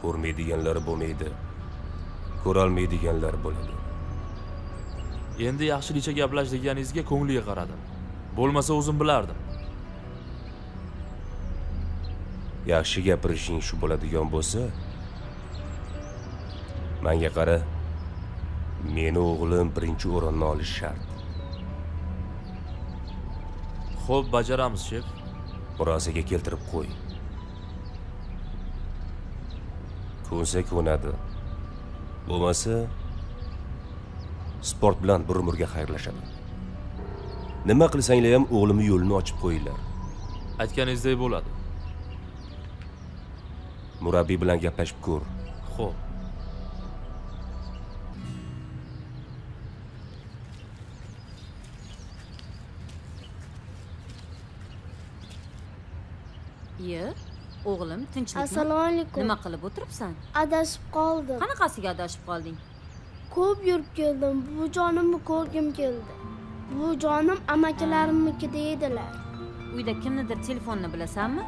ko'rmaydiganlar bo'lmaydi. Ko'rolmaydiganlar bo'ladi endi yaxshilikcha gaplash deganingizga ko'ngliga qaradim bo'lmasa o'zim bilardim. Yaxshi gapirishing shu bo'ladigan bo'lsa manga qara meni o'g'lim birinchi o'rinni olishi shart. Xo'p bajaramiz shef. Murosaga keltirib qo'y. Ko'nsa ko'nadi. Bo'lmasa sport bilan bir umrga xayrlashadi. Nima qilsanglar ham o'g'limni yo'lini ochib qo'yinglar. Aytganingizdek bo'ladi. Murabbiy bilan gaplashib ko'r. Xo'p. Iye o'g'lim tinchlikmi? Assalomu alaykum. Nima qilib o'tiribsan? Adashib qoldim. Qanaqasiga adashib qolding ko'p yurib keldim. Buvijonimni ko'rgim keldi. Buvijonim amakilarimnikida edilar uyda kimnidir telefonni bilasanmi?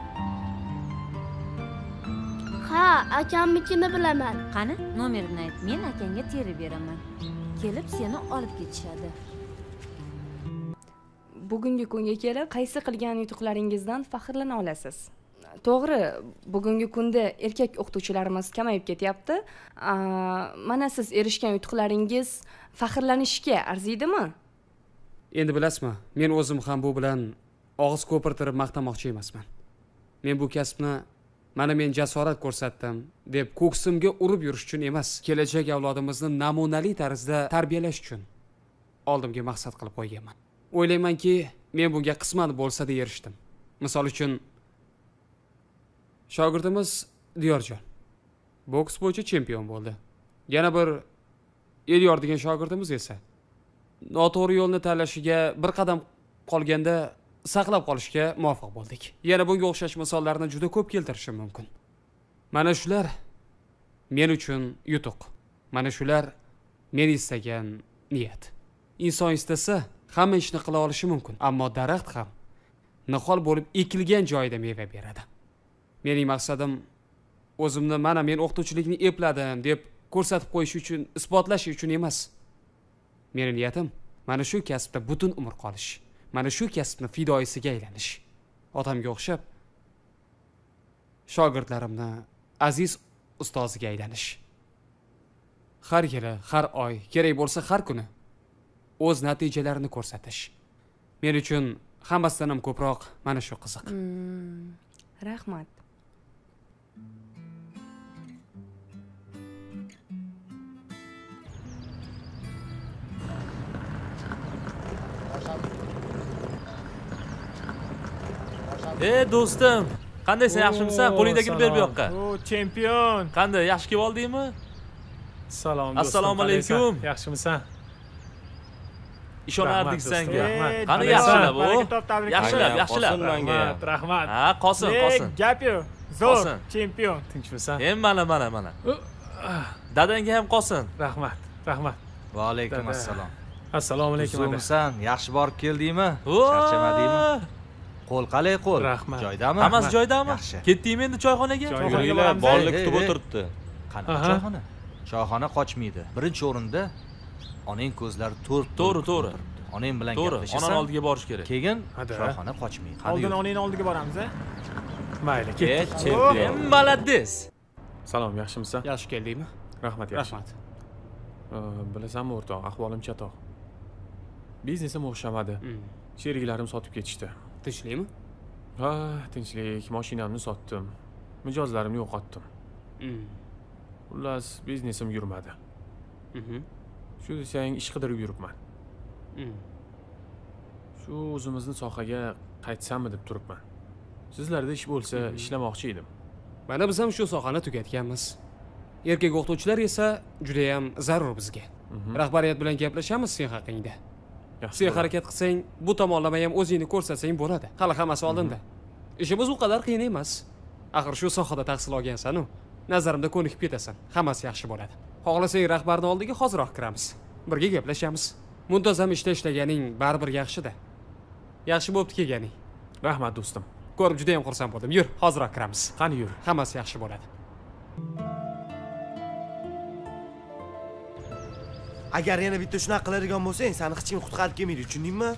Ha akamnikini bilaman. Qani? Nomerini ayt. Men akangga terib beraman. Kelib seni olib ketishadi. Bugungi kunga kelib qaysi qilgan yutuqlaringizdan faxrlana olasiz to'g'ri bugungi kunda erkak o'qituvchilarimiz kamayib ketyapti. Mana siz erishgan yutuqlaringiz faxrlanishga arziydimi? Endi bilasizmi men o'zim ham bu bilan og'iz ko'pirtirib maqtamoqchi emasman. Men bu kasbni mana men jasorat ko'rsatdim deb ko'ksimga urib yurish uchun emas kelajak avlodimizni namunali tarzda tarbiyalash uchun oldimga maqsad qilib qo'yganman. O'ylaymanki men bunga qisman bo'lsada erishdim. Misol uchun shogirdimiz diyorjon. Boks bo'yicha chempion bo'ldi. Yana bir elyor degan shogirdimiz esa noto'g'ri yo'lni tanlashiga bir qadam qolganda saqlab qolishga muvaffaq bo'ldik. Yana bunga o'xshash misollarni juda ko'p keltirishim mumkin. Mana shular men uchun yutuq. Mana shular men istagan niyat. Inson istasa hamma ishni qila olishi mumkin ammo daraxt ham nihol bo'lib ekilgan joyida meva beradi. Mening maqsadim o'zimni mana men o'qituvchilikni epladim deb ko'rsatib qo'yish uchun isbotlash uchun emas. Meni niyatim mana shu kasbda butun umr qolish mana shu kasbni fidoyisiga aylanish. Otamga o'xshab shogirdlarimni aziz ustoziga aylanish. Har yili har oy kerak bo'lsa har kuni o'z natijalarini ko'rsatish. Men uchun hammasidan ham ko'proq mana shu qiziq. Hmm, rahmat. Ey do'stim qandaysan yaxshimisan? Qo'lingdagini ber bu yoqqa. o chempion qanday yaxshi kelib oldingmi? Salom assalomu alaykum. Yaxshimisan? Ishonardik senga qani yaxshilab u tabrik yaxshilab. Rahmat, rahmat. ha qosim Ey, qosim gap yo'q zo'r chempion tinchmisan? E mana mana mana. Dadangga ham qosin. Rahmat rahmat. Va alaykum assalom. Assalomu alaykum uzumsan yaxshi borib keldingmi? Charchamadingmi qo'l qalay qo'l. Rahmat. joydami? Hammasi joyidami yaxshi. Ketdingmi endi choyxonaga? Yuringlar, bolni kutib o'tiribdi qanaqa choyxona? Choyxona qochmaydi birinchi o'rinda onang ko'zlari to'rt To'g'ri, to'g'ri. onang bilan To'g'ri, onani oldiga borish kerak. keyin choyxona qochmaydi. Oldin onangni oldiga boramiz a mayli ketdik. Молодец. salom yaxshimisan yaxshi keldingmi? Rahmat yaxshi. Rahmat. Bilasanmi o'rtoq ahvolim chatoq. Biznesim o'xshamadi. Sheriklarim sotib ketishdi tinchlikmi? Ha tinchlik. Mashinamni sotdim. Mijozlarimni yo'qotdim. Mm. xullas biznesim yurmadi. Mhm. shu desang ish qidirib yuribman. Mm. shu o'zimizni sohaga qaytsammi deb turibman. Sizlarda ish bo'lsa ishlamoqchi edim. Mana biz ham shu sohani tugatganmiz. Erkak o'qituvchilar esa judayam zarur bizga. Rahbariyat bilan gaplashamiz sen haqingda sen harakat qilsang bu tomonlama ham o'zingni ko'rsatsang bo'ladi. Hali hammasi oldinda. Ishimiz u qadar qiyin emas. Axir shu sohada tahsil olgansanu nazarimda ko'nikib ketasan. Hammasi yaxshi bo'ladi. Xohlasang rahbarni oldiga hoziroq kiramiz. Birga gaplashamiz. Muntazam ishda ishlaganing baribir yaxshida. Yaxshi bo'pti kelganing. Rahmat do'stim. Ko'rib judayam xursand bo'ldim. Yur hoziroq kiramiz. Qani yur. Hammasi yaxshi bo'ladi agar yana bitta shunaqa qiladigan bo'lsang sani hech kim qutqarib kelmaydi tushundingmi?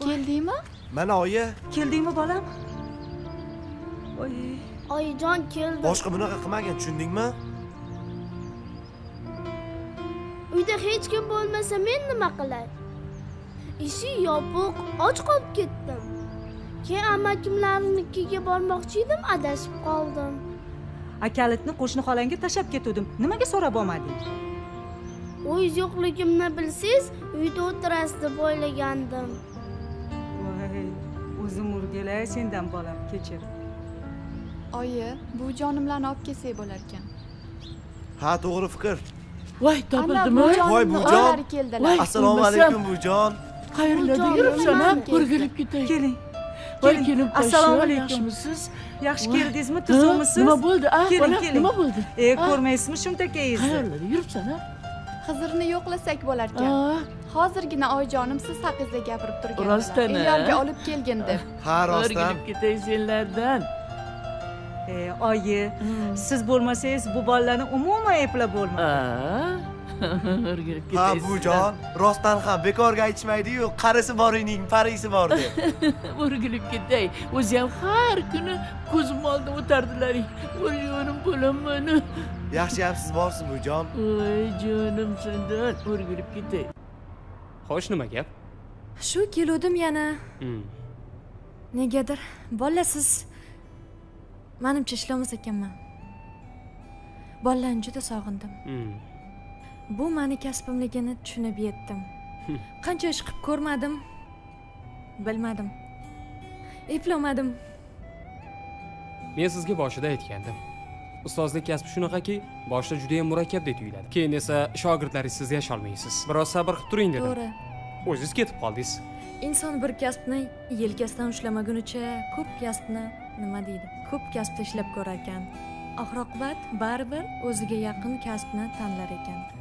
Keldingmi? Mana oyi. Keldingmi bolam? Oy. Oyijon keldi boshqa bunaqa qilmagan tushundingmi? Uyda hech kim bo'lmasa men nima qilay? Eshik yopiq och qolib ketdim. Keyin amakimlarnikiga bormoqchi edim adashib qoldim akalitni qo'shni xolangga tashlab ketuvdim. Nimaga so'rab olmading? O'yiz yo'qligimni bilsangiz uyda o'tirasiz deb o'ylagandim. Voy o'zim urgilay sendan bolam kechir. Oyi bu jonimlarni olib kelsak bo'larkan. Ha to'g'ri fikr. Voy topildimi? voy. buvijon assalomu alaykum buvijon qayerlarda yuribsan nima? o'rgilib ketay. Keling keling. kelin assalomu alaykum yaxshimisiz yaxshi keldingizmi tuzukmisiz nima bo'ldi a keling keling nima bo'ldi e ko'rmaysizmi shumtakayizni qayerlarda yuribsan a xizrni yo'qlasak bo'larkan Aa. hozirgina oyijonim siz haqingizda gapirib turgandilar Rostdan, a? elyorga olib kelgin deb ha rostdan o'rgilib ketay senlardan e oyi siz bo'lmasangiz bu bolalarni umuman eplab bo'lmaydi o'rgilib ha ketay buvijon rostdan ham bekorga aytishmaydiyu qarisi boringning parisi bor deb. *laughs* O'rgilib ketay. O'zi ham har kuni ko'zim oldida o'tardilaring voy jonim bolam mani yaxshiyam siz borsiz buvijon voy jonim sendan. O'rgilib ketay. Xo'sh nima gap? Shu keluvdim yana. Mm. negadir bolalar siz manimcha ishlamas ekanman. Bolalarni juda sog'indim. Mm. Bu mani kasbimligini tushunib yetdim. *laughs* Qancha ish qilib ko'rmadim bilmadim. Eplolmadim men sizga boshida aytgandim. Ustozlik kasbi shunaqaki boshida judayam murakkab deb tuyuladi. Keyin esa shogirdlaringiz yasholmaysiz. Biroz sabr qilib turing dedim to'g'ri. O'zingiz ketib qoldingiz. Inson bir kasbni yelkasidan ushlamaguncha ko'p kasbni nima deydi? Ko'p kasbda ishlab ko'rar ekan. Oxir oqibat baribir o'ziga yaqin kasbni tanlar ekan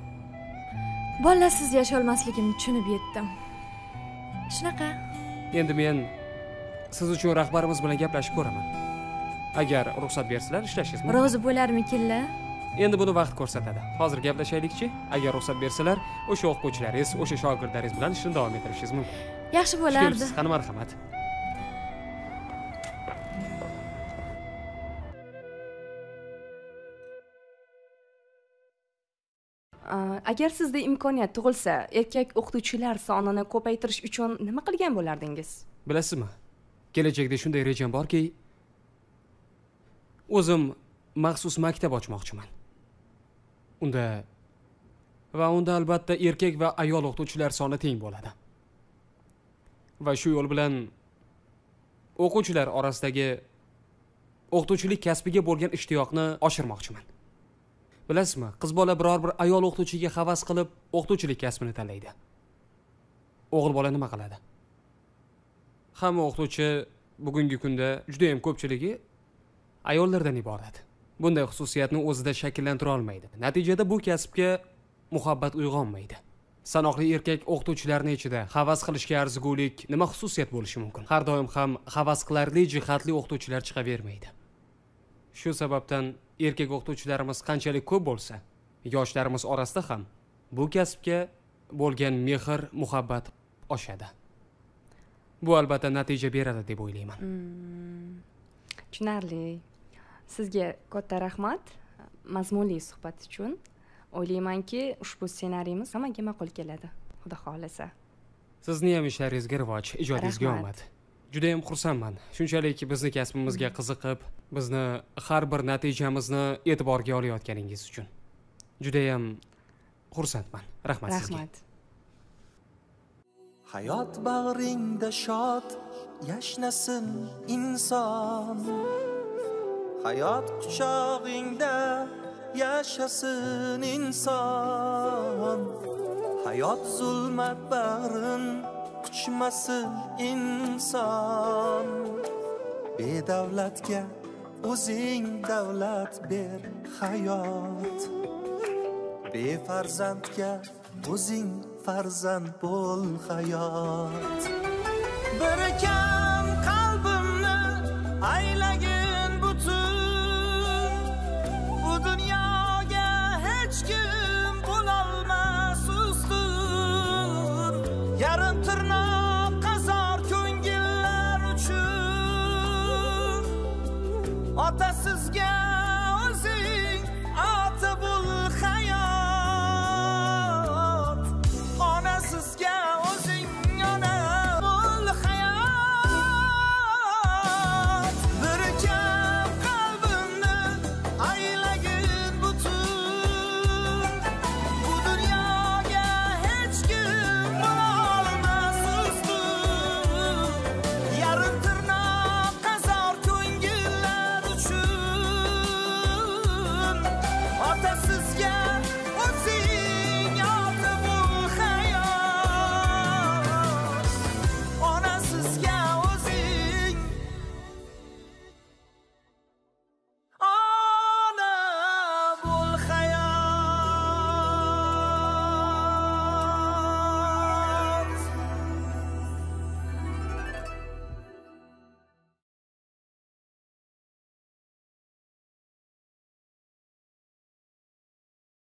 bolalarsiz yasholmasligimni tushunib yetdim. Shunaqa. Endi men siz uchun rahbarimiz bilan gaplashib ko'raman. Agar ruxsat bersalar ishlashingiz mumkin. Rozi bo'larmikinlar? Endi buni vaqt ko'rsatadi. Hozir gaplashaylikchi agar ruxsat bersalar o'sha o'quvchilaringiz o'sha shogirdlaringiz bilan ishni davom ettirishingiz mumkin. Yaxshi bo'lardi. Qani marhamat Э, agar sizda imkoniyat tug'ilsa erkak o'qituvchilar sonini ko'paytirish uchun nima qilgan bo'lardingiz? Bilasizmi? Kelajakda shunday rejam borki o'zim maxsus maktab ochmoqchiman. Unda va unda albatta erkak va ayol o'qituvchilar soni teng bo'ladi. Va shu yo'l bilan o'quvchilar orasidagi o'qituvchilik kasbiga bo'lgan ishtiyoqni oshirmoqchiman. Bilasizmi qiz bola biror bir ayol o'qituvchiga havas qilib o'qituvchilik kasbini tanlaydi. O'g'il bola nima qiladi? Hamma o'qituvchi bugungi kunda judayam ko'pchiligi ayollardan iborat. Bunday xususiyatni o'zida shakllantira olmaydi. Natijada bu kasbga muhabbat uyg'onmaydi. Sanoqli erkak o'qituvchilarni ichida havas qilishga arzigulik nima xususiyat bo'lishi mumkin? Har doim ham havas qilarli jihatli o'qituvchilar chiqavermaydi. Shu sababdan erkak o'qituvchilarimiz qanchalik ko'p bo'lsa yoshlarimiz orasida ham bu kasbga bo'lgan mehr muhabbat oshadi. Bu albatta natija beradi deb o'ylayman. Tushunarli. Sizga katta rahmat mazmunli suhbat uchun. O'ylaymanki ushbu ssenariyimiz hammaga ma'qul keladi. Xudo xohlasa. Sizni ham ishlaringizga rivoj ijodingizga Rahmat. Omad judayam xursandman. Shunchalik bizni kasbimizga qiziqib bizni har bir natijamizni e'tiborga olayotganingiz uchun judayam xursandman. Rahmat sizga. Rahmat. Hayot bag'ringda shod yashnasin inson. Hayot quchog'ingda yashasin inson. Hayot zulmat bag'rin quchmasin inson. Bedavlatga o'zing davlat ber hayot. Befarzandga o'zing farzand bo'l hayot. Bir kam qalbimni aylagin